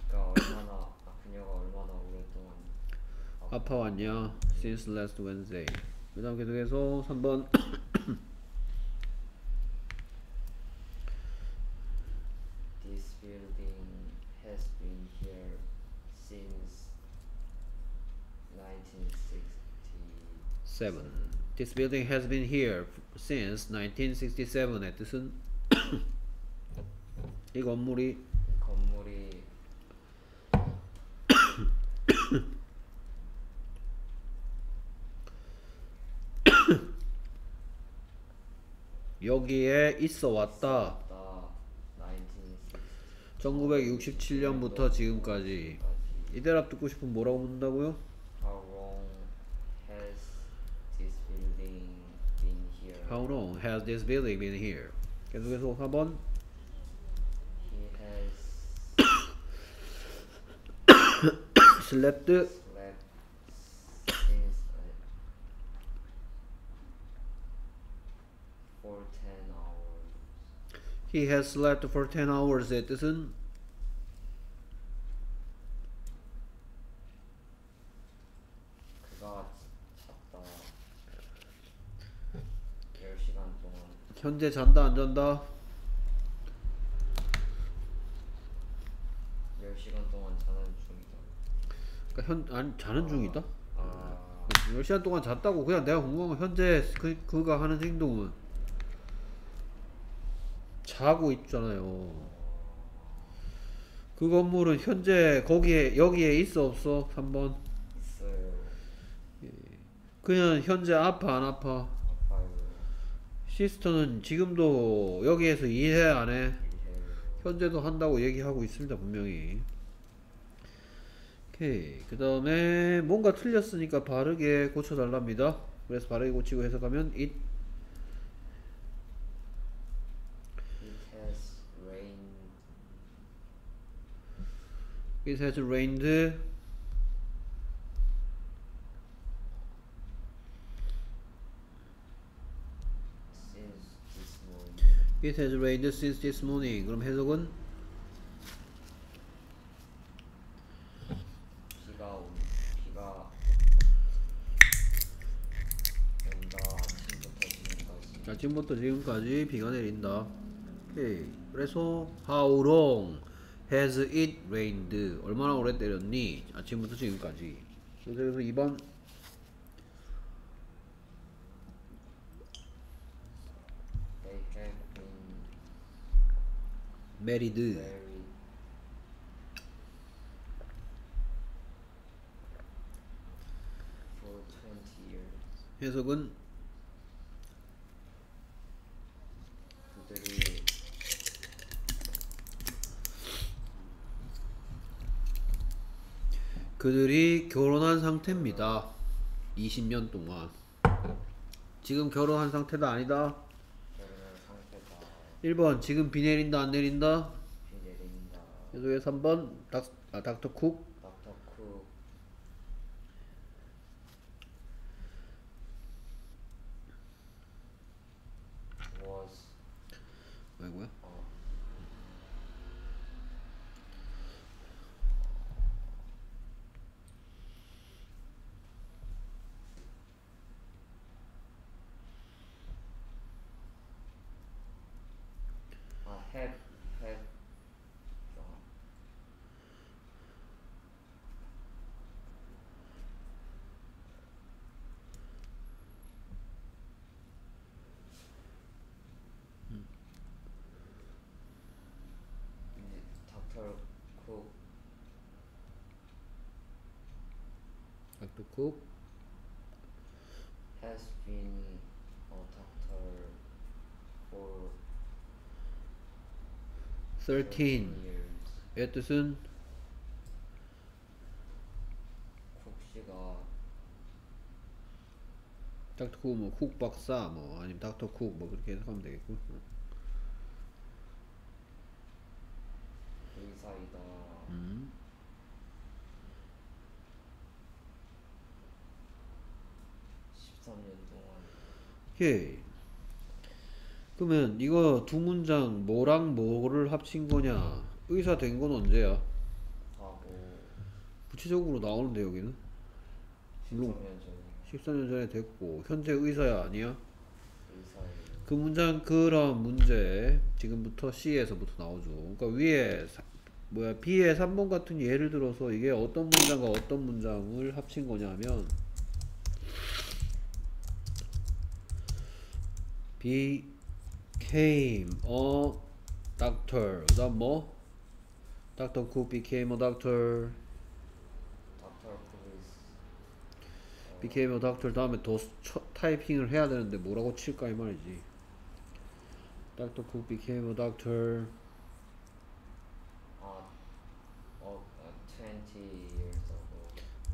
그러니까 얼마나 아, 그녀가 얼마나 오랫동안 아파왔냐? Since last Wednesday. 그 다음 계속해서 3번 This building has been here since 1960. 7. This building has been here since 1967의 뜻은 이 건물이 이 건물이 여기에 있어 왔다. 나 1960. 1967년부터 지금까지. 이 대답 듣고 싶으면 뭐라고 묻는다고요? How long has this building been here? How long has this building been here? 계속해서 4번 He has slept slept since uh, for 10 hours. He has slept for 10 hours의 뜻은 그가 잤다 10시간 동안 현재 잔다 안 잔다? 10시간 동안 자는 중이다 그러니까 현 아니, 자는 중이다? 아 10시간 동안 잤다고 그냥 내가 궁금한 건 현재 그, 그가 하는 행동은 자고 있잖아요. 그 건물은 현재 거기에 여기에 있어 없어? 3번? 있어요. 그냥 현재 아파 안 아파? 아파요. 시스터는 지금도 여기에서 이해 안 해? 현재도 한다고 얘기하고 있습니다 분명히. 오케이. 그 다음에 뭔가 틀렸으니까 바르게 고쳐달랍니다. 그래서 바르게 고치고 해석하면 It has rained it has rained it has rained since this morning 그럼 해석은 비가 온 비가 온다 아침부터 지금까지 자 지금부터 지금까지 비가 내린다 오케이 그래서 how long has it rained 얼마나 오래 때렸니 아침부터 지금까지 그래서 2번 They have been married married for 20 years. 해석은 그들이 결혼한 상태입니다 20년 동안 지금 결혼한 상태다 아니다 상태다. 1번 지금 비 내린다 안 내린다 비 내린다. 계속해 3번 닥, 아, 닥터 쿡 was 아이고야 어, 아 have have 어, 이제 닥터 쿡 쿡 has been a doctor for 13 years. 의 뜻은? 쿡 씨가 닥터 쿡뭐 쿡 박사 뭐 아니면 닥터 쿡뭐 그렇게 해석하면 되겠고 의사이다. 음. 13년 동안 오케이 그러면 이거 두 문장 뭐랑 뭐를 합친 거냐 의사 된 건 언제야 하고 구체적으로 나오는데 여기는 13년 물론. 전에 14년 전에 됐고 현재 의사야 아니야. 그 문장 그런 문제 지금부터 C에서부터 나오죠. 그러니까 위에 사- 뭐야 B의 3번 같은 예를 들어서 이게 어떤 문장과 어떤 문장을 합친 거냐면 became a doctor 그 다음 뭐 Dr. Cook became a doctor became a doctor 다음에 더 쳐- 타이핑을 해야 되는데 뭐라고 칠까 이 말이지. Dr. Cook became a doctor. 아, 어, 아, 20 years ago.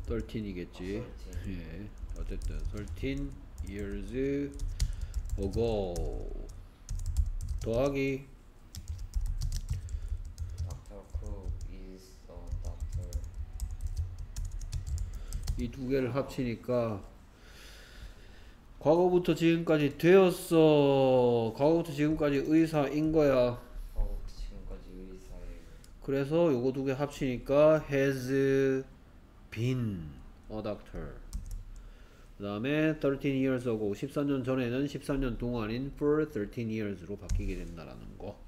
13이겠지. 아, 13. 예. 어쨌든 13 years ago. 더하기 닥터 쿡 is a doctor. 이두 개를 합치니까 과거부터 지금까지 되었어. 과거부터 지금까지 의사인 거야. 하고 지금까지 의사예요. 그래서 요거 두 개 합치니까 has been a doctor. 그 다음에 13 years ago 14년 전에는 14년 동안인 for 13 years로 바뀌게 된다라는 거.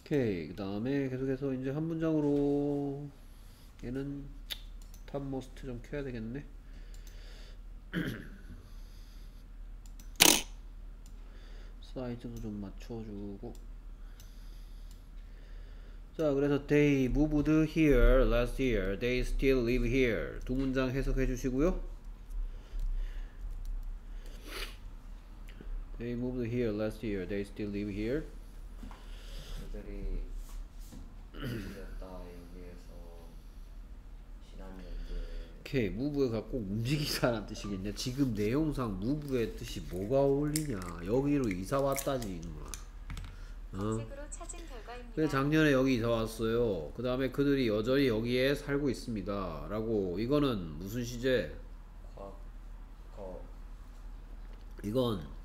오케이 그 다음에 계속해서 이제 한 문장으로 얘는 topmost 좀 켜야 되겠네. 사이즈도 좀 맞춰주고. 자, 그래서 they moved here last year. They still live here. 두 문장 해석해 주시고요. They moved here last year. They still live here. 그들이 움직였다 여기에서 지난년도에 오케이. move가 꼭 움직이다라는 뜻이겠냐? 지금 내용상 move의 뜻이 뭐가 어울리냐? 여기로 이사 왔다지 이놈아. 어? 그래 작년에 여기 이사 왔어요. 그 다음에 그들이 여전히 여기에 살고 있습니다. 라고 이거는 무슨 시제? 과거 이건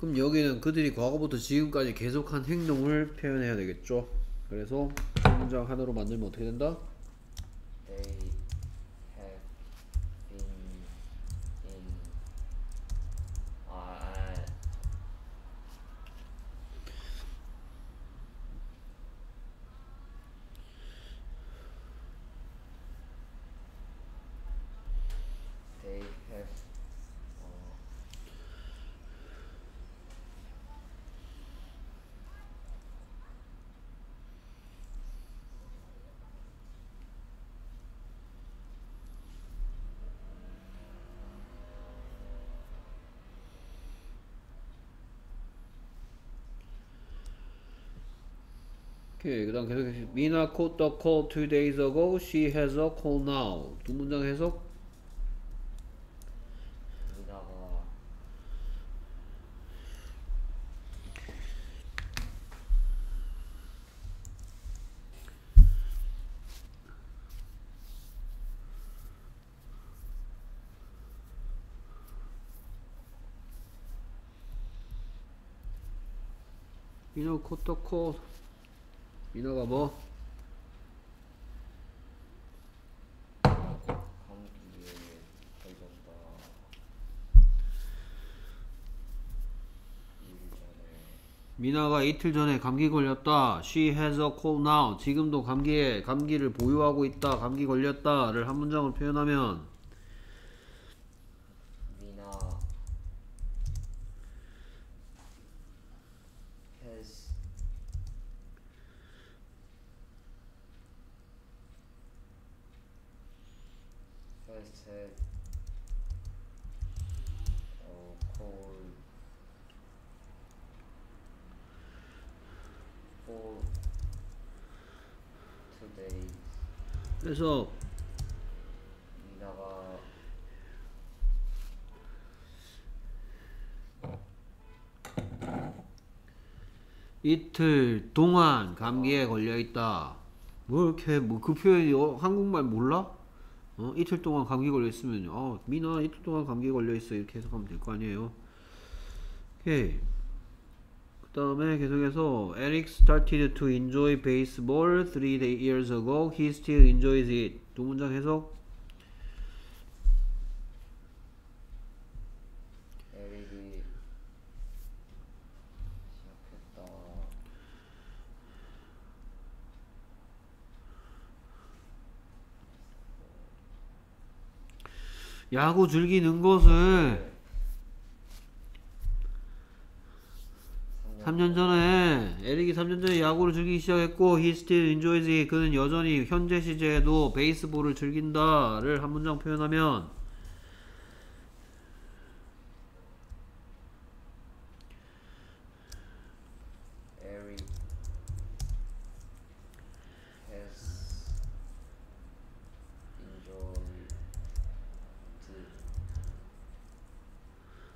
그럼 여기는 그들이 과거부터 지금까지 계속한 행동을 표현해야 되겠죠. 그래서 문장 하나로 만들면 어떻게 된다? They have been in 아, 아 They have 어, 오케이 그 다음 계속 Mina caught the cold two days ago. She has a cold now. 두 문장 해석. 미나가 Mina caught 미나가 뭐? 미나가 이틀 전에 감기 걸렸다. She has a cold now. 지금도 감기에 감기를 보유하고 있다. 감기 걸렸다를 한 문장으로 표현하면 미나 has has had a cold for two days 그래서 미나가 이틀 동안 감기에 걸려 있다. 뭐 이렇게 뭐 그 표현이 어, 한국말 몰라? 어 이틀 동안 감기 걸려 있으면 어 미나 이틀 동안 감기 걸려 있어 이렇게 해석하면 될 거 아니에요. 오케이. 그 다음에 계속해서 Eric started to enjoy baseball three years ago. He still enjoys it. 두 문장 해석. 에릭이 시작했다. 야구 즐기는 것을 3년 전에 에릭이 3년 전에 야구를 즐기기 시작했고 he still enjoys it. 그는 여전히 현재 시제에도 베이스볼을 즐긴다를 한 문장 표현하면 에릭 has enjoyed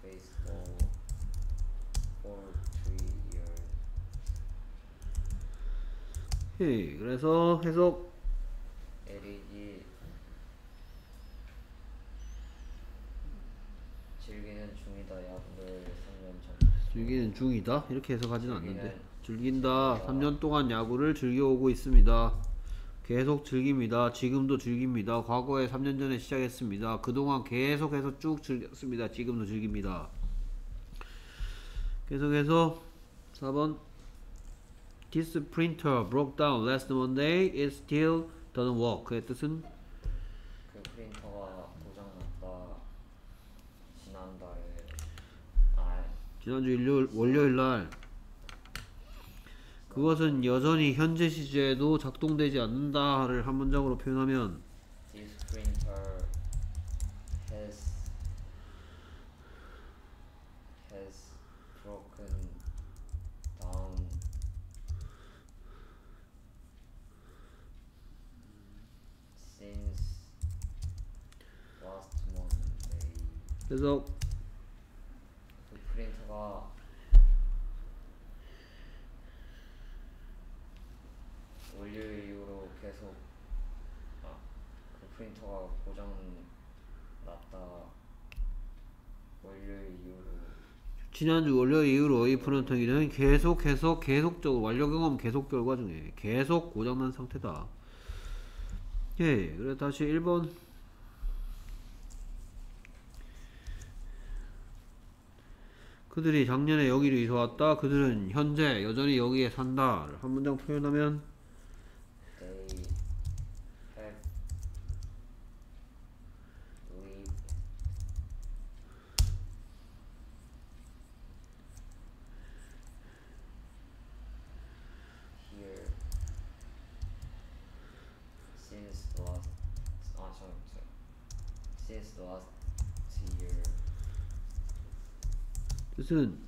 baseball for three years. 오케이, 그래서 해석. 에릭이 즐기는 중이다. 야구를 3년 전. 즐기는 중이다? 이렇게 해석하지는 않는데. 즐긴다. 중이다. 3년 동안 야구를 즐겨오고 있습니다. 계속 즐깁니다. 지금도 즐깁니다. 과거에 3년 전에 시작했습니다. 그동안 계속해서 쭉 즐겼습니다. 지금도 즐깁니다. 계속해서 4번 This printer broke down last Monday. It still doesn't work. 그의 뜻은 그 프린터가 고장났다 지난달에 아 지난주 일요일 월요일 날 그것은 여전히 현재 시제에도 작동되지 않는다를 한 문장으로 표현하면 This printer has has 그래서 그 프린터가 원료 이후로 계속 아 그 프린터가 고장 났다 원료 이후로 지난주 월요일 이후로 이 프론트기는 계속 계속 계속적으로 완료 경험 계속 결과 중에 계속 고장난 상태다. 예, 그래 다시 1번 그들이 작년에 여기로 이사 왔다. 그들은 현재 여전히 여기에 산다를 한 문장 표현하면 they have lived here since the last 아 잠깐 잠깐 since the last year 뜻은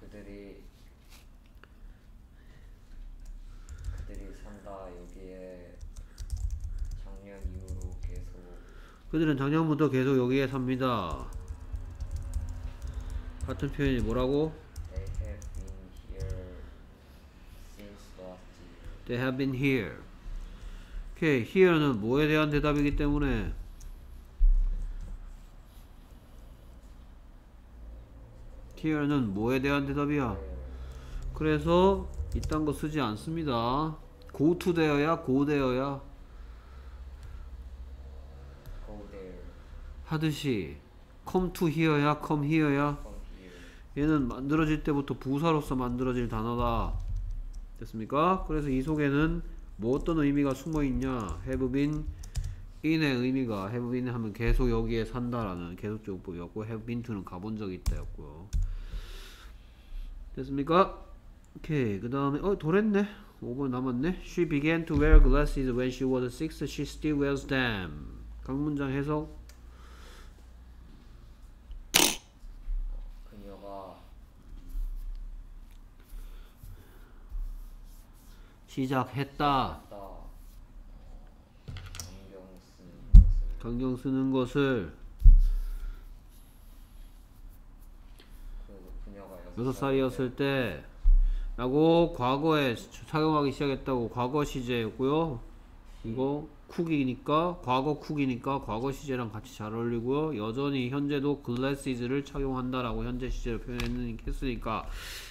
그들이 그들이 산다 여기에 작년 이후로 계속 그들은 작년부터 계속 여기에 삽니다. 같은 표현이 뭐라고? They have been here. 오케이, here는 뭐에 대한 대답이기 때문에 here는 뭐에 대한 대답이야? 그래서 이딴 거 쓰지 않습니다. go to 되어야 go 되어야 Go there, 하듯이 come to here야 come here야. 얘는 만들어질 때부터 부사로서 만들어질 단어다. 됐습니까? 그래서 이 속에는 뭐 어떤 의미가 숨어 있냐? have been in의 의미가 have been 하면 계속 여기에 산다라는 계속적법이었고 have been to는 가본 적이 있다 였고요. 됐습니까? 오케이. 그 다음에 어 돌했네. 5번 남았네. She began to wear glasses when she was six. She still wears them. 각 문장 해석. 그녀가 시작했다. 강경 쓰는 것을 여섯 살이었을 때 라고 과거에 착용하기 시작했다고 과거 시제였고요 이거 쿡이니까 과거 쿡이니까 과거 시제랑 같이 잘 어울리고요 여전히 현재도 글래시즈를 착용한다라고 현재 시제로 표현했으니까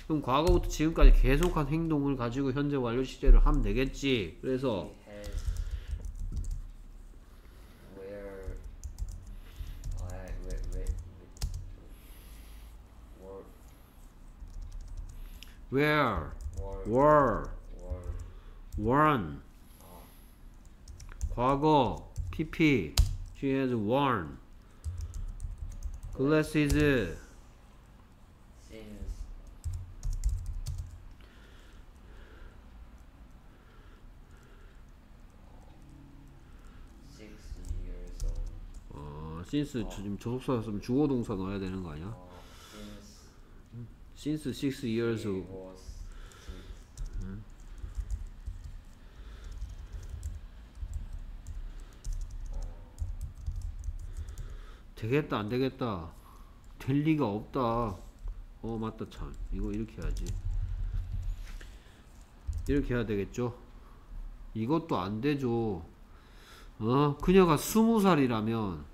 그럼 과거부터 지금까지 계속한 행동을 가지고 현재 완료 시제를 하면 되겠지 그래서 아 where were worn 아, 과거 pp she has worn glasses since. 어, 지금 조속사였으면 주어 동사 넣어야 되는 거 아니야? 어, since since six years he old. was six. 되겠다 안 되겠다. 될 리가 없다. 어 맞다 참. 이거 이렇게 해야지. 이렇게 해야 되겠죠? 이것도 안 되죠. 어? 그녀가 스무 살이라면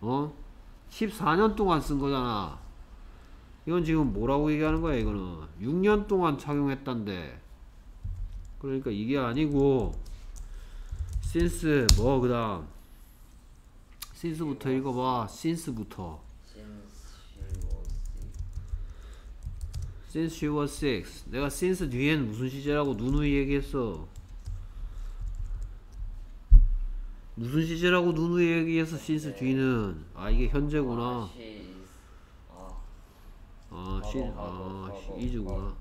어? 14년 동안 쓴 거잖아. 이건 지금 뭐라고 얘기하는 거야 이거는? 6년 동안 착용했단데. 그러니까 이게 아니고 since 뭐 그 다음 since부터 읽어봐. since부터. Since she was six. she 내가 since 뒤엔 무슨 시제라고 누누이 얘기했어? 무슨 시제라고 누누이 얘기했어 since 뒤는? 아 이게 현재구나. 아, she 아. 아, 과거, 아, 이즈구나.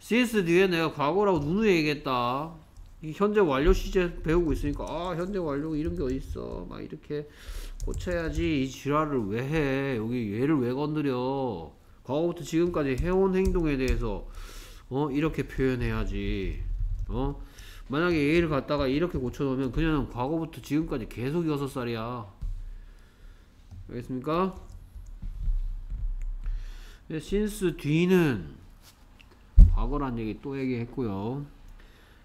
since 뒤에 내가 과거라고 누누이 얘기했다. 이 현재 완료 시제 배우고 있으니까 아 현재 완료 이런 게 어딨어? 막 이렇게 고쳐야지 이 지랄을 왜 해? 여기 얘를 왜 건드려? 과거부터 지금까지 해온 행동에 대해서 어 이렇게 표현해야지. 어? 만약에 얘를 갖다가 이렇게 고쳐놓으면 그녀는 과거부터 지금까지 계속 여섯 살이야. 알겠습니까? 네, since 뒤는 과거란 얘기 또 얘기했고요.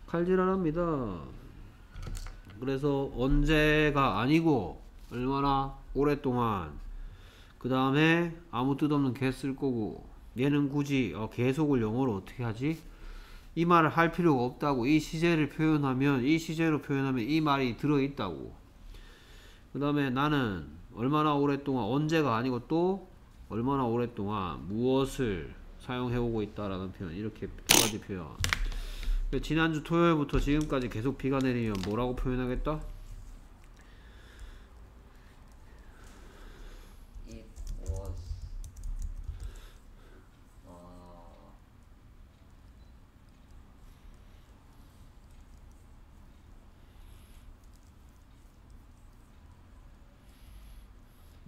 칼질하랍니다. 그래서 언제가 아니고 얼마나 오랫동안. 그 다음에 아무 뜻 없는 개 쓸 거고. 얘는 굳이 어, 계속을 영어로 어떻게 하지? 이 말을 할 필요가 없다고. 이 시제를 표현하면 이 시제로 표현하면 이 말이 들어있다고. 그 다음에 나는 얼마나 오랫동안 언제가 아니고 또 얼마나 오랫동안 무엇을 사용해오고 있다라는 표현. 이렇게 두 가지 표현. 그 지난주 토요일부터 지금까지 계속 비가 내리면 뭐라고 표현하겠다? It was uh,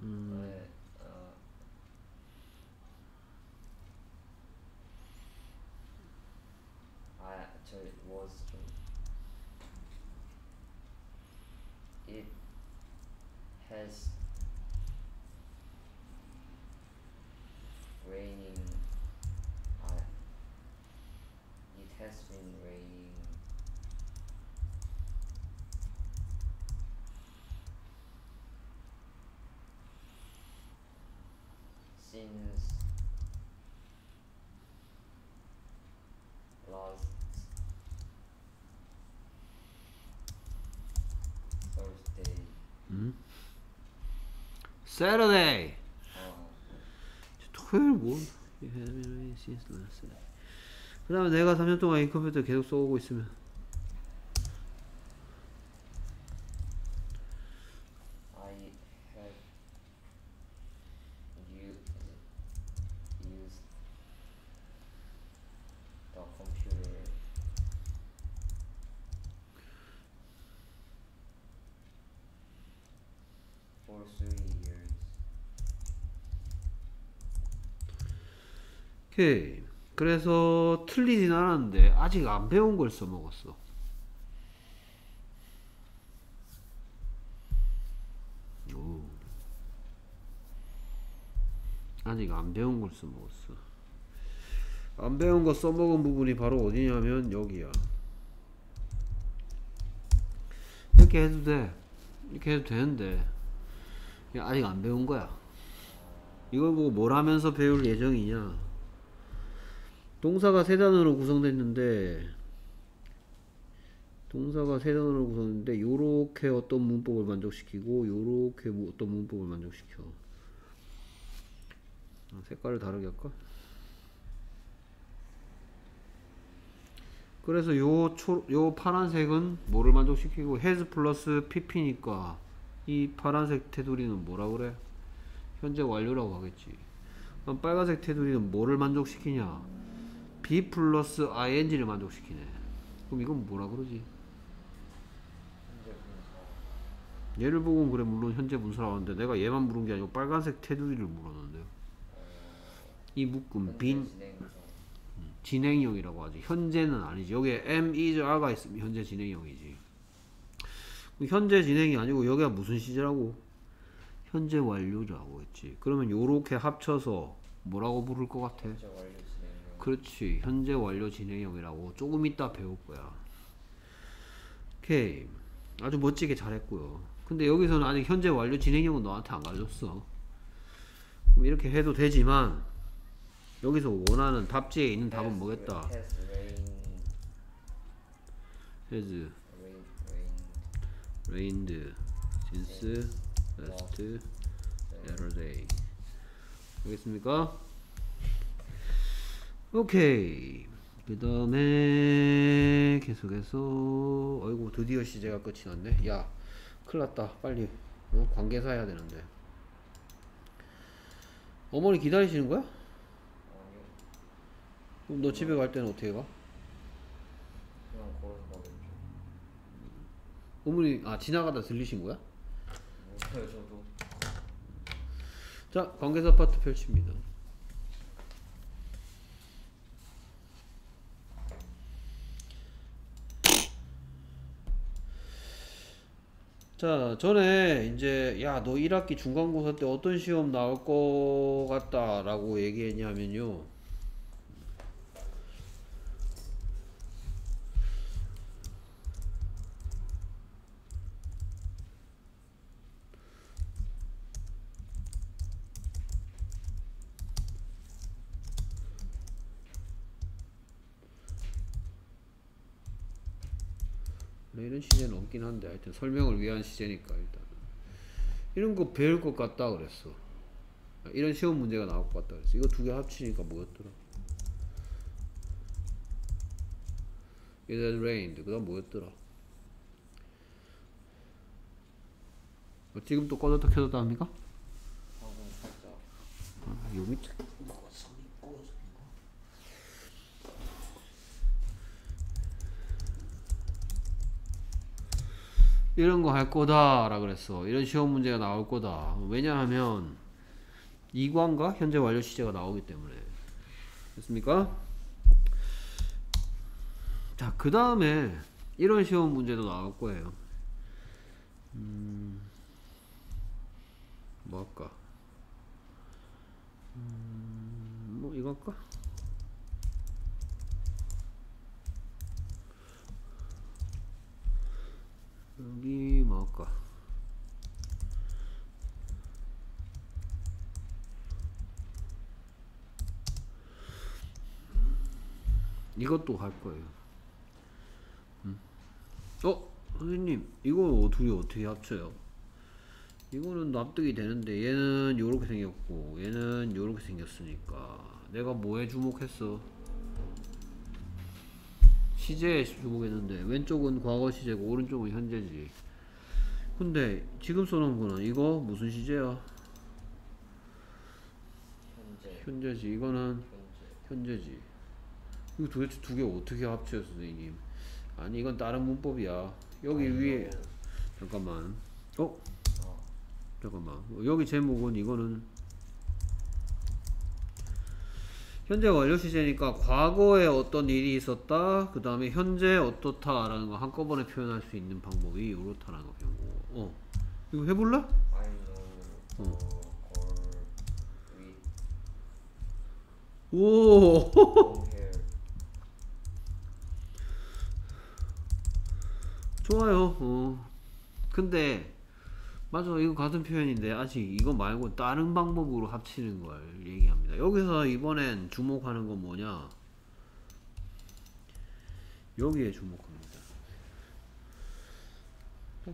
네, 어, 아, 저 was 좀 It has raining. Uh, it has been raining. Since last Thursday. Saturday. 어, 토요일 뭐? 그 다음에 내가 3년 동안 이 컴퓨터 계속 써오고 있으면 I have used used the computer for three years. 오케이. 그래서 틀리진 않았는데 아직 안 배운 걸 써먹었어. 오. 아직 안 배운 걸 써먹었어. 안 배운 거 써먹은 부분이 바로 어디냐면 여기야. 이렇게 해도 돼. 이렇게 해도 되는데 아직 안 배운 거야. 이걸 보고 뭘 하면서 배울 예정이냐 동사가 세 단어로 구성됐는데 동사가 세 단어로 구성됐는데 요렇게 어떤 문법을 만족시키고 요렇게 뭐 어떤 문법을 만족시켜 아, 색깔을 다르게 할까? 그래서 요, 초, 요 파란색은 뭐를 만족시키고 has 플러스 pp니까 이 파란색 테두리는 뭐라 그래? 현재 완료라고 하겠지 그럼 빨간색 테두리는 뭐를 만족시키냐 B 플러스 ing를 만족시키네 그럼 이건 뭐라 그러지? 얘를 보고는 그래 물론 현재 문서라고 하는데 내가 얘만 물은 게 아니고 빨간색 테두리를 물었는데요 이 묶음 빈 진행. 진행형이라고 하지 현재는 아니지 여기에 am, is, are가 있으면 현재 진행형이지 현재 진행이 아니고 여기가 무슨 시제라고? 현재 완료라고 했지 그러면 요렇게 합쳐서 뭐라고 부를 것 같아? 그렇지. 현재 완료 진행형이라고 조금 이따 배울 거야. 오케이. 아주 멋지게 잘했고요. 근데 여기서는 아직 현재 완료 진행형은 너한테 안 가르쳤어. 그럼 이렇게 해도 되지만 여기서 원하는 답지에 있는 답은 뭐겠다? Has rain. Has rain rain. Rained since last Saturday. 알겠습니까? 오케이 그 다음에 계속해서 어이구 드디어 시제가 끝이 났네 야 큰일났다 빨리 어? 관계사 해야 되는데 어머니 기다리시는 거야? 그럼 너 집에 갈 때는 어떻게 가? 그냥 걸어서 가겠죠. 어머니 아 지나가다 들리신 거야? 몰라요 저도. 자 관계사 파트 펼칩니다 자, 전에 이제 야, 너 1학기 중간고사 때 어떤 시험 나올 것 같다 라고 얘기했냐면요. 네, 이런 시제는 없긴 한데 하여튼 설명을 위한 시제니까 일단 이런 거 배울 것 같다 그랬어. 아, 이런 시험 문제가 나올 것 같다 그랬어. 이거 두 개 합치니까 뭐였더라? It had rained. 그 다음 뭐였더라? 어, 지금 또 꺼졌다 켜졌다 합니까? 방금 살짝 아, 요 밑에 이런 거 할 거다 라 그랬어. 이런 시험 문제가 나올 거다. 왜냐하면 이관과 현재 완료 시제가 나오기 때문에. 됐습니까? 자, 그 다음에 이런 시험 문제도 나올 거예요. 음, 뭐 할까? 음, 뭐 이거 할까? 여기 뭐 할까? 이것도 할 거예요. 음. 어, 선생님, 이거 둘이 어떻게 합쳐요? 이거는 납득이 되는데 얘는 요렇게 생겼고 얘는 요렇게 생겼으니까 내가 뭐에 주목했어? 시제에 주목했는데 왼쪽은 과거 시제고 오른쪽은 현재지. 근데 지금 써놓은 거는 이거 무슨 시제야? 현재. 현재지. 이거는 현재. 현재 지. 이거 도대체 두 개 어떻게 합쳐요 선생님? 아니 이건 다른 문법이야. 여기 아니, 위에 잠깐만. 어? 어, 잠깐만. 여기 제목은 이거는 현재 완료 시제니까 과거에 어떤 일이 있었다 그 다음에 현재 어떻다 라는 거 한꺼번에 표현할 수 있는 방법이 이렇다라는 거 배운 거고 어. 이거 해볼래? With 오. 좋아요. 어. 근데 맞아 이거 같은 표현인데 아직 이거 말고 다른 방법으로 합치는 걸 얘기합니다. 여기서 이번엔 주목하는 건 뭐냐? 여기에 주목합니다.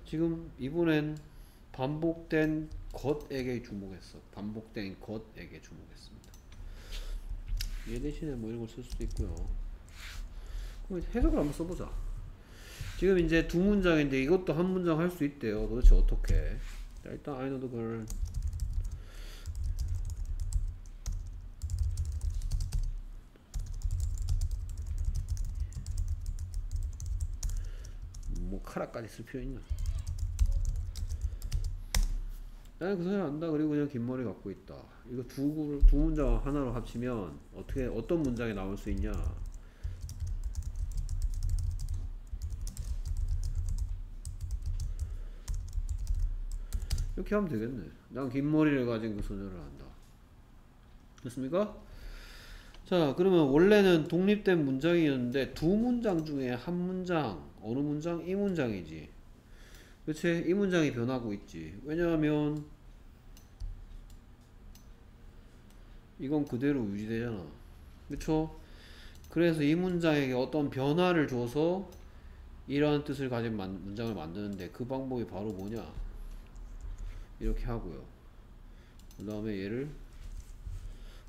지금 이번엔 반복된 것에게 주목했어. 반복된 것에게 주목했습니다. 얘 대신에 뭐 이런 걸 쓸 수도 있고요. 그럼 해석을 한번 써보자 지금 이제 두 문장인데 이것도 한 문장 할 수 있대요. 도대체 어떻게? 자, 일단 I know the girl. 뭐 카라까지 쓸 필요 있나? 나는 그 사람 안다. 그리고 그냥 긴 머리 갖고 있다. 이거 두, 구- 두 문장 하나로 합치면 어떻게 어떤 문장이 나올 수 있냐? 이렇게 하면 되겠네. 난 긴 머리를 가진 그 소녀를 안다. 됐습니까? 자, 그러면 원래는 독립된 문장이었는데 두 문장 중에 한 문장, 어느 문장? 이 문장이지. 그치? 이 문장이 변하고 있지. 왜냐하면 이건 그대로 유지되잖아. 그쵸? 그래서 이 문장에게 어떤 변화를 줘서 이러한 뜻을 가진 만- 문장을 만드는데 그 방법이 바로 뭐냐? 이렇게 하고요. 그 다음에 얘를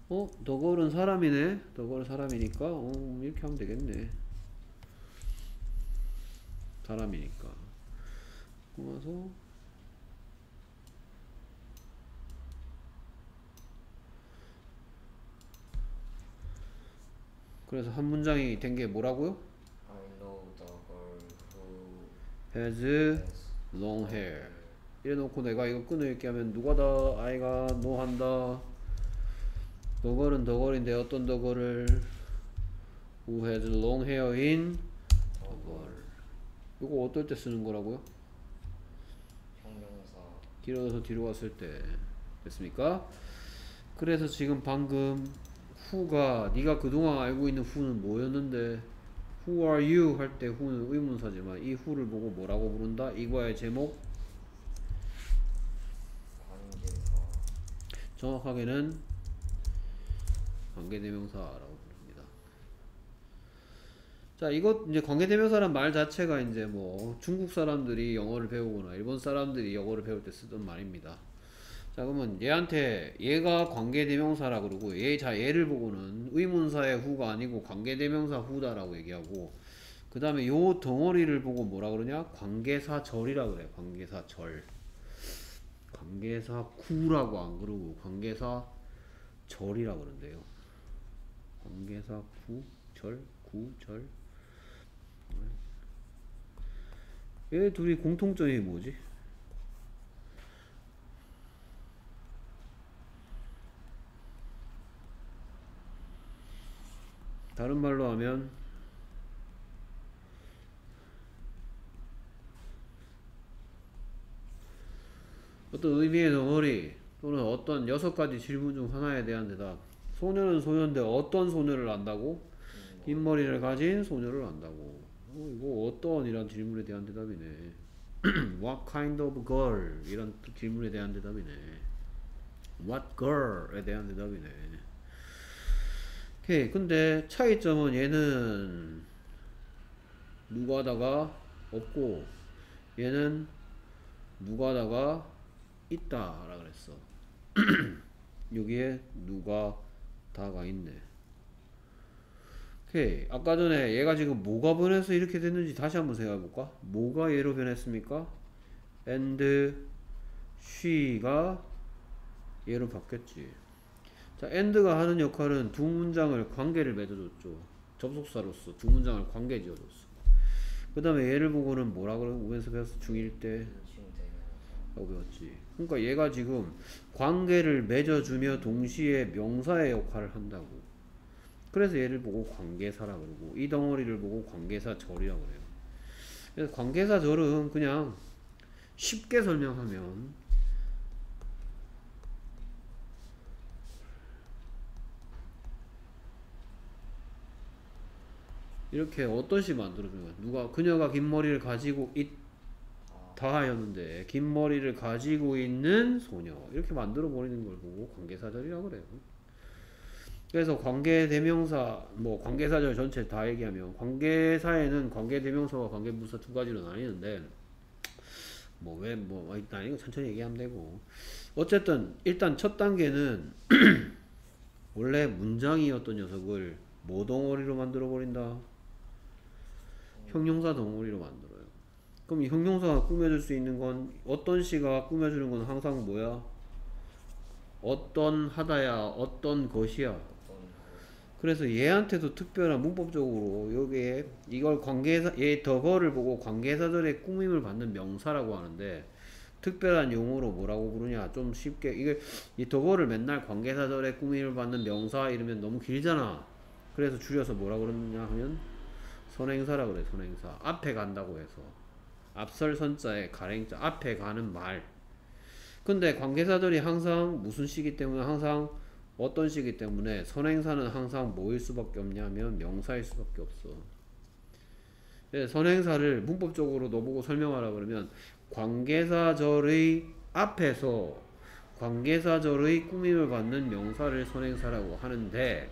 어? 너걸은 사람이네? 너걸은 사람이니까 어, 이렇게 하면 되겠네. 사람이니까. 그래서 그래서 한 문장이 된 게 뭐라고요? I know the girl who has has long hair. 이래놓고 내가 이거 끊어읽게 하면 누가 다 아이가 노 한다. 너걸은 너걸인데 어떤 너걸을 who has long hair in girl 이거 어떨 때 쓰는 거라고요? 길어서 뒤로 갔을 때. 됐습니까? 그래서 지금 방금 who가 네가 그동안 알고 있는 who는 뭐였는데? who are you? 할때 who는 의문사지만 이 who를 보고 뭐라고 부른다? 이거의 제목 관계사 정확하게는 관계대명사라고 부릅니다. 자, 이것 이제 관계대명사란 말 자체가 이제 뭐 중국 사람들이 영어를 배우거나 일본 사람들이 영어를 배울 때 쓰던 말입니다. 자, 그러면 얘한테 얘가 관계대명사라 그러고 얘, 자, 얘를 보고는 의문사의 후가 아니고 관계대명사 후다라고 얘기하고 그 다음에 요 덩어리를 보고 뭐라 그러냐? 관계사절이라 그래. 관계사절. 관계사 구라고 안 그러고 관계사 절이라 그런데요. 관계사 구, 절, 구, 절. 얘 둘이 공통점이 뭐지? 다른 말로 하면 어떤 의미의 덩어리 또는 어떤 여섯 가지 질문 중 하나에 대한 대답. 소녀는 소녀인데 어떤 소녀를 안다고? 긴 머리를 가진 소녀를 안다고. 어, 이거 어떤 이란 질문에 대한 대답이네. What kind of girl? 이런 또 질문에 대한 대답이네. What girl에 대한 대답이네. 오케이. 근데 차이점은 얘는 누가다가 없고 얘는 누가다가 있다 라 그랬어. 여기에 누가 다가 있네. 오케이. 아까 전에 얘가 지금 뭐가 변해서 이렇게 됐는지 다시 한번 생각해 볼까? 뭐가 얘로 변했습니까? and she가 얘로 바뀌었지. 자, and가 하는 역할은 두 문장을 관계를 맺어줬죠. 접속사로서 두 문장을 관계 지어줬어. 그 다음에 얘를 보고는 뭐라 그러고 배웠어? 중1 때 라고 배웠지. 그러니까 얘가 지금 관계를 맺어주며 동시에 명사의 역할을 한다고. 그래서 얘를 보고 관계사라 그러고 이 덩어리를 보고 관계사 절이라 그래요. 그래서 관계사 절은 그냥 쉽게 설명하면 이렇게 어떤 식 만들어주는 거야. 누가 그녀가 긴 머리를 가지고 있 다하였는데 긴 머리를 가지고 있는 소녀 이렇게 만들어 버리는 걸 보고 관계사절이라고 그래요. 그래서 관계대명사 뭐 관계사절 전체 다 얘기하면 관계사에는 관계대명사와 관계부사 두 가지로 나뉘는데 뭐 왜뭐 이거 천천히 얘기하면 되고 어쨌든 일단 첫 단계는 원래 문장이었던 녀석을 뭐 덩어리로 만들어 버린다 형용사 덩어리로 만들어요. 그럼 이 형용사가 꾸며줄 수 있는 건 어떤 시가 꾸며주는 건 항상 뭐야? 어떤 하다야, 어떤 것이야. 그래서 얘한테도 특별한 문법적으로 여기에 이걸 관계사 얘 덕어를 보고 관계사들의 꾸밈을 받는 명사라고 하는데 특별한 용어로 뭐라고 부르냐 좀 쉽게 이게 이 덕어를 맨날 관계사들의 꾸밈을 받는 명사 이러면 너무 길잖아 그래서 줄여서 뭐라 그러느냐 하면 선행사라 그래 선행사 앞에 간다고 해서 앞설 선자에 가랭자 앞에 가는 말 근데 관계사들이 항상 무슨 시기 때문에 항상 어떤 시기 때문에 선행사는 항상 뭐일 수밖에 없냐면 명사일 수밖에 없어. 그래서 선행사를 문법적으로 너보고 설명하라 그러면 관계사절의 앞에서 관계사절의 꾸밈을 받는 명사를 선행사라고 하는데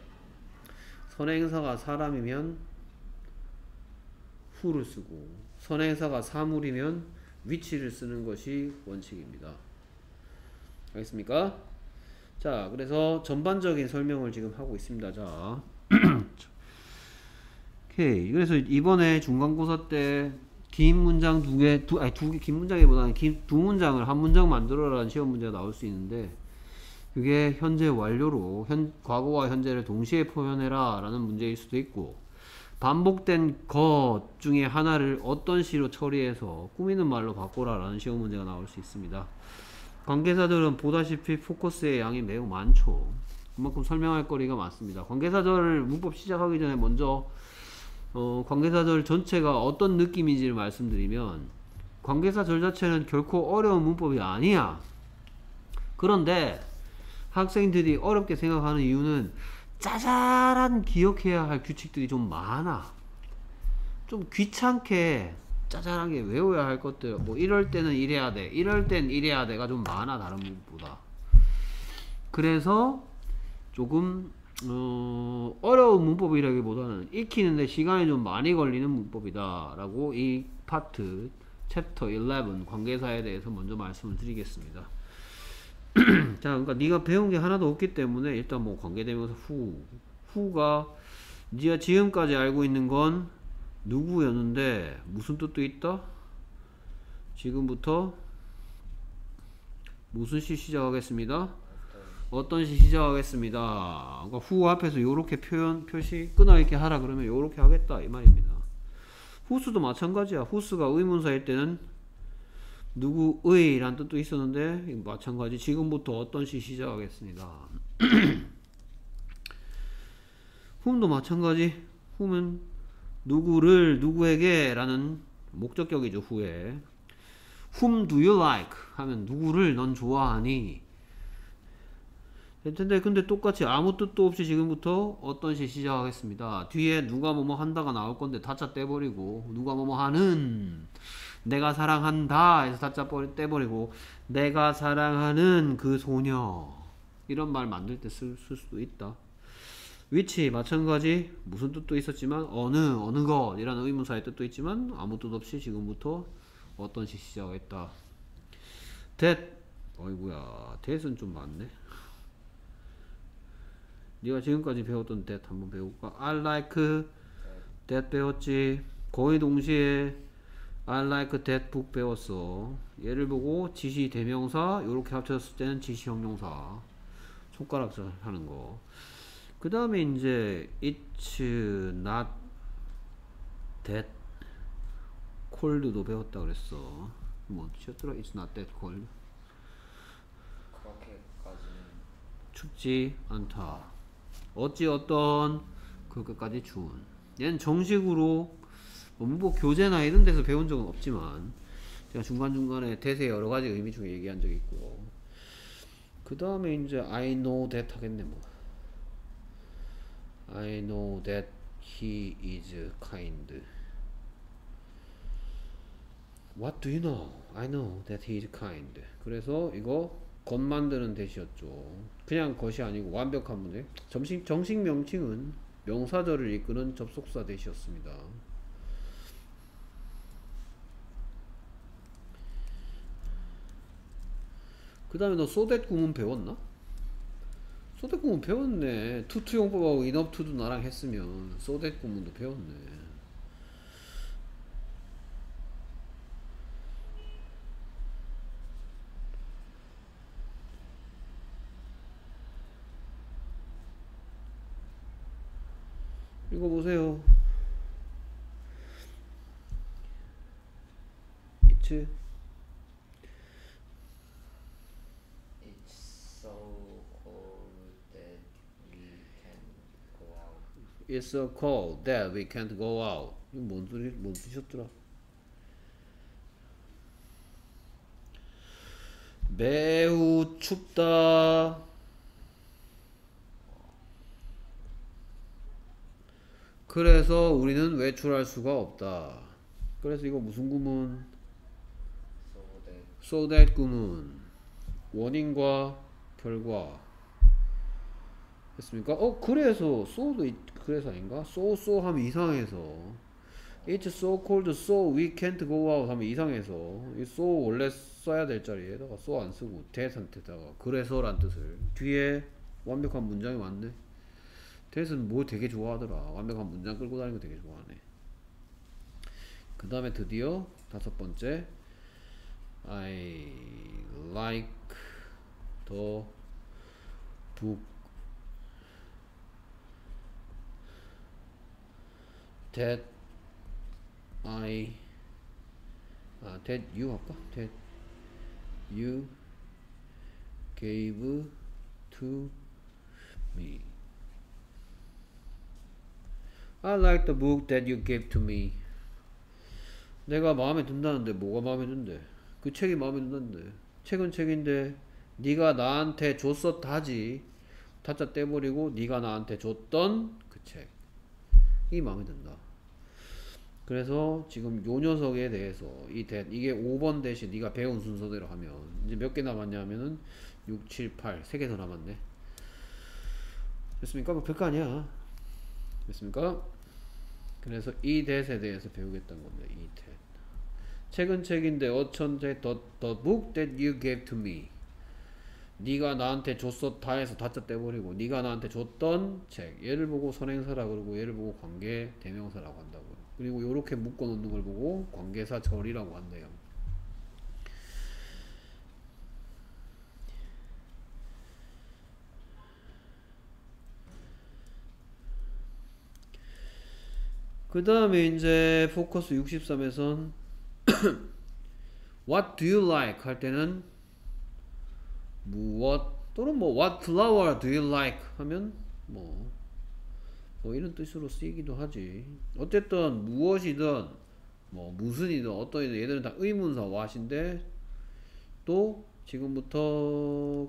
선행사가 사람이면 후를 쓰고 선행사가 사물이면 위치를 쓰는 것이 원칙입니다. 알겠습니까? 자, 그래서 전반적인 설명을 지금 하고 있습니다. 자, 오케이. 그래서 이번에 중간고사 때 긴 문장 두 개, 두, 아니 두 개, 긴 문장이보다는 긴, 두 문장을 한 문장 만들어라는 시험 문제가 나올 수 있는데, 그게 현재 완료로, 현, 과거와 현재를 동시에 표현해라 라는 문제일 수도 있고, 반복된 것 중에 하나를 어떤 시로 처리해서 꾸미는 말로 바꿔라 라는 시험 문제가 나올 수 있습니다. 관계사들은 보다시피 포커스의 양이 매우 많죠. 그만큼 설명할 거리가 많습니다. 관계사절을 문법 시작하기 전에 먼저 어, 관계사절 전체가 어떤 느낌인지를 말씀드리면 관계사 절 자체는 결코 어려운 문법이 아니야. 그런데 학생들이 어렵게 생각하는 이유는 짜잘한 기억해야 할 규칙들이 좀 많아. 좀 귀찮게 짜잘하게 외워야 할 것들 뭐 이럴 때는 이래야 돼 이럴 땐 이래야 돼가 좀 많아 다른 문법보다 그래서 조금 어, 어려운 문법이라기보다는 익히는데 시간이 좀 많이 걸리는 문법이다 라고 이 파트 챕터 11 관계사에 대해서 먼저 말씀을 드리겠습니다 자 그러니까 네가 배운 게 하나도 없기 때문에 일단 뭐 관계대명사 후 후가 네가 지금까지 알고 있는 건 누구였는데 무슨 뜻도 있다? 지금부터 무슨 시 시작하겠습니다? 어떤 시 시작하겠습니다. 그러니까 후 앞에서 요렇게 표현 표시 끊어 있게 하라 그러면 요렇게 하겠다 이 말입니다. 후수도 마찬가지야. 후수가 의문사일 때는 누구의란 뜻도 있었는데 마찬가지. 지금부터 어떤 시 시작하겠습니다. 훔도 마찬가지. 훔은 누구를 누구에게 라는 목적격이죠 후에. Whom do you like? 하면 누구를 넌 좋아하니? 근데 근데 똑같이 아무 뜻도 없이 지금부터 어떤 시 시작하겠습니다. 뒤에 누가 뭐뭐 한다가 나올 건데 다짜 떼버리고 누가 뭐뭐 하는 내가 사랑한다 해서 다짜 떼버리고 내가 사랑하는 그 소녀 이런 말 만들 때 쓸 수도 있다 위치 마찬가지 무슨 뜻도 있었지만 어느 어느 것 이라는 의문사의 뜻도 있지만 아무 뜻 없이 지금부터 어떤 시 시작했다. that 어이구야 that은 좀 많네. 네가 지금까지 배웠던 that 한번 배울까? I like that 배웠지. 거의 동시에 I like that book 배웠어. 얘를 보고 지시 대명사 이렇게 합쳤을 때는 지시 형용사 손가락질 하는 거. 그 다음에 이제 it's not that cold도 배웠다 그랬어. 뭐 어디였더라? It's not that cold. 춥지 않다. 어찌 어떤 그것까지 추운. 얘는 정식으로 뭐 문법 교재나 이런 데서 배운 적은 없지만 제가 중간중간에 대세 여러 가지 의미 중에 얘기한 적이 있고. 그 다음에 이제 I know that 하겠네 뭐. I know that he is kind. What do you know? I know that he is kind. 그래서 이거 것 만드는 대시였죠. 그냥 것이 아니고 완벽한 문제. 정식, 정식 명칭은 명사절을 이끄는 접속사 대시였습니다 그 다음에 너 소댓 구문 배웠나? 소댓 구문 배웠네. 투투 용법하고 인업투도 나랑 했으면 소댓 구문도 배웠네. 이거 보세요. 이츠 It's so cold that we can't go out. 뭔 소리, 뭔 뜻이었더라? 매우 춥다. 그래서 우리는 외출할 수가 없다. 그래서 이거 무슨 구문? So that 구문. 원인과 결과. 됐습니까? 어 그래서 so도 있- 그래서 아닌가? so so 하면 이상해서. It's so cold so we can't go out 하면 이상해서. 이 so 원래 써야 될 자리에다가 so 안 쓰고 that한테다가 그래서 란 뜻을. 뒤에 완벽한 문장이 왔네. that은 뭐 되게 좋아하더라. 완벽한 문장 끌고 다니는 거 되게 좋아하네. 그 다음에 드디어 다섯 번째. I like the book that I 아 that you 할까? that you gave to me. I like the book that you gave to me. 내가 마음에 든다는데 뭐가 마음에 든대? 그 책이 마음에 든다는데 책은 책인데 네가 나한테 줬었다지 타짜 떼버리고 네가 나한테 줬던 그 책이 마음에 든다. 그래서 지금 요 녀석에 대해서 이 대, 이게 5번 대신 네가 배운 순서대로 하면 이제 몇 개 남았냐면은 6, 7, 8, 3개 더 남았네. 됐습니까? 뭐 별거 아니야. 됐습니까? 그래서 이 대에 대해서 배우겠다는 겁니다. 이 대. 책은 책인데 어천재 the, the book that you gave to me. 네가 나한테 줬었다 해서 다짜 떼버리고 네가 나한테 줬던 책 얘를 보고 선행사라 그러고 얘를 보고 관계 대명사라고 한다고요. 그리고 이렇게 묶어 놓는 걸 보고 관계사 절이라고 한대요. 그 다음에 이제 포커스 63에선 What do you like 할 때는 무엇 또는 뭐 What flower do you like 하면 뭐, 뭐 이런 뜻으로 쓰이기도 하지 어쨌든 무엇이든 뭐 무슨이든 어떠이든 얘들은 다 의문사 what인데 또 지금부터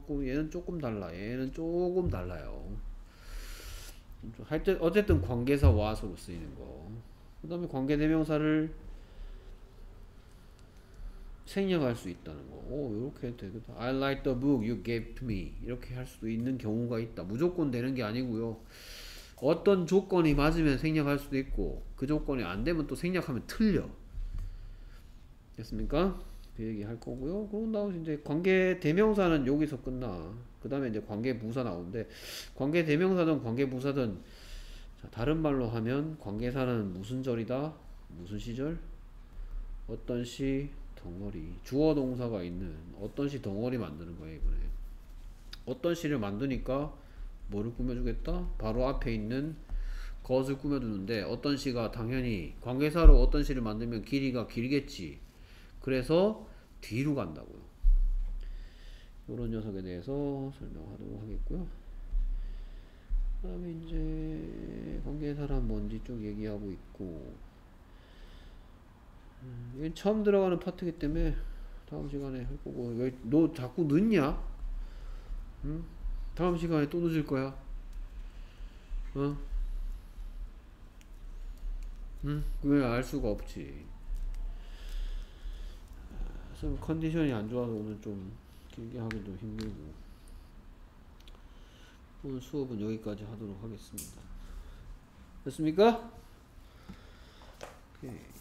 꼭 얘는 조금 달라 얘는 조금 달라요 할때 어쨌든 관계사 what으로 쓰이는 거. 그 다음에 관계 대명사를 생략할 수 있다는 거. 오, 이렇게 되겠다. I like the book you gave to me. 이렇게 할 수도 있는 경우가 있다. 무조건 되는 게 아니고요. 어떤 조건이 맞으면 생략할 수도 있고 그 조건이 안 되면 또 생략하면 틀려. 됐습니까? 그 얘기 할 거고요. 그러고 나서 이제 관계 대명사는 여기서 끝나. 그 다음에 이제 관계 부사 나오는데 관계 대명사든 관계 부사든 자, 다른 말로 하면 관계사는 무슨 절이다? 무슨 시절? 어떤 시 덩어리 주어 동사가 있는 어떤 시 덩어리 만드는 거예요 이번에 어떤 시를 만드니까 뭐를 꾸며주겠다? 바로 앞에 있는 것을 꾸며주는데 어떤 시가 당연히 관계사로 어떤 시를 만들면 길이가 길겠지 그래서 뒤로 간다고요 이런 녀석에 대해서 설명하도록 하겠고요 그 다음에 이제 관계사란 뭔지 쭉 얘기하고 있고 음, 처음 들어가는 파트이기 때문에 다음 시간에 할 거고 왜 너 자꾸 늦냐? 응? 다음 시간에 또 늦을 거야? 어? 응? 왜알 수가 없지? 좀 컨디션이 안 좋아서 오늘 좀 길게 하기도 힘들고 오늘 수업은 여기까지 하도록 하겠습니다. 됐습니까? 오케이.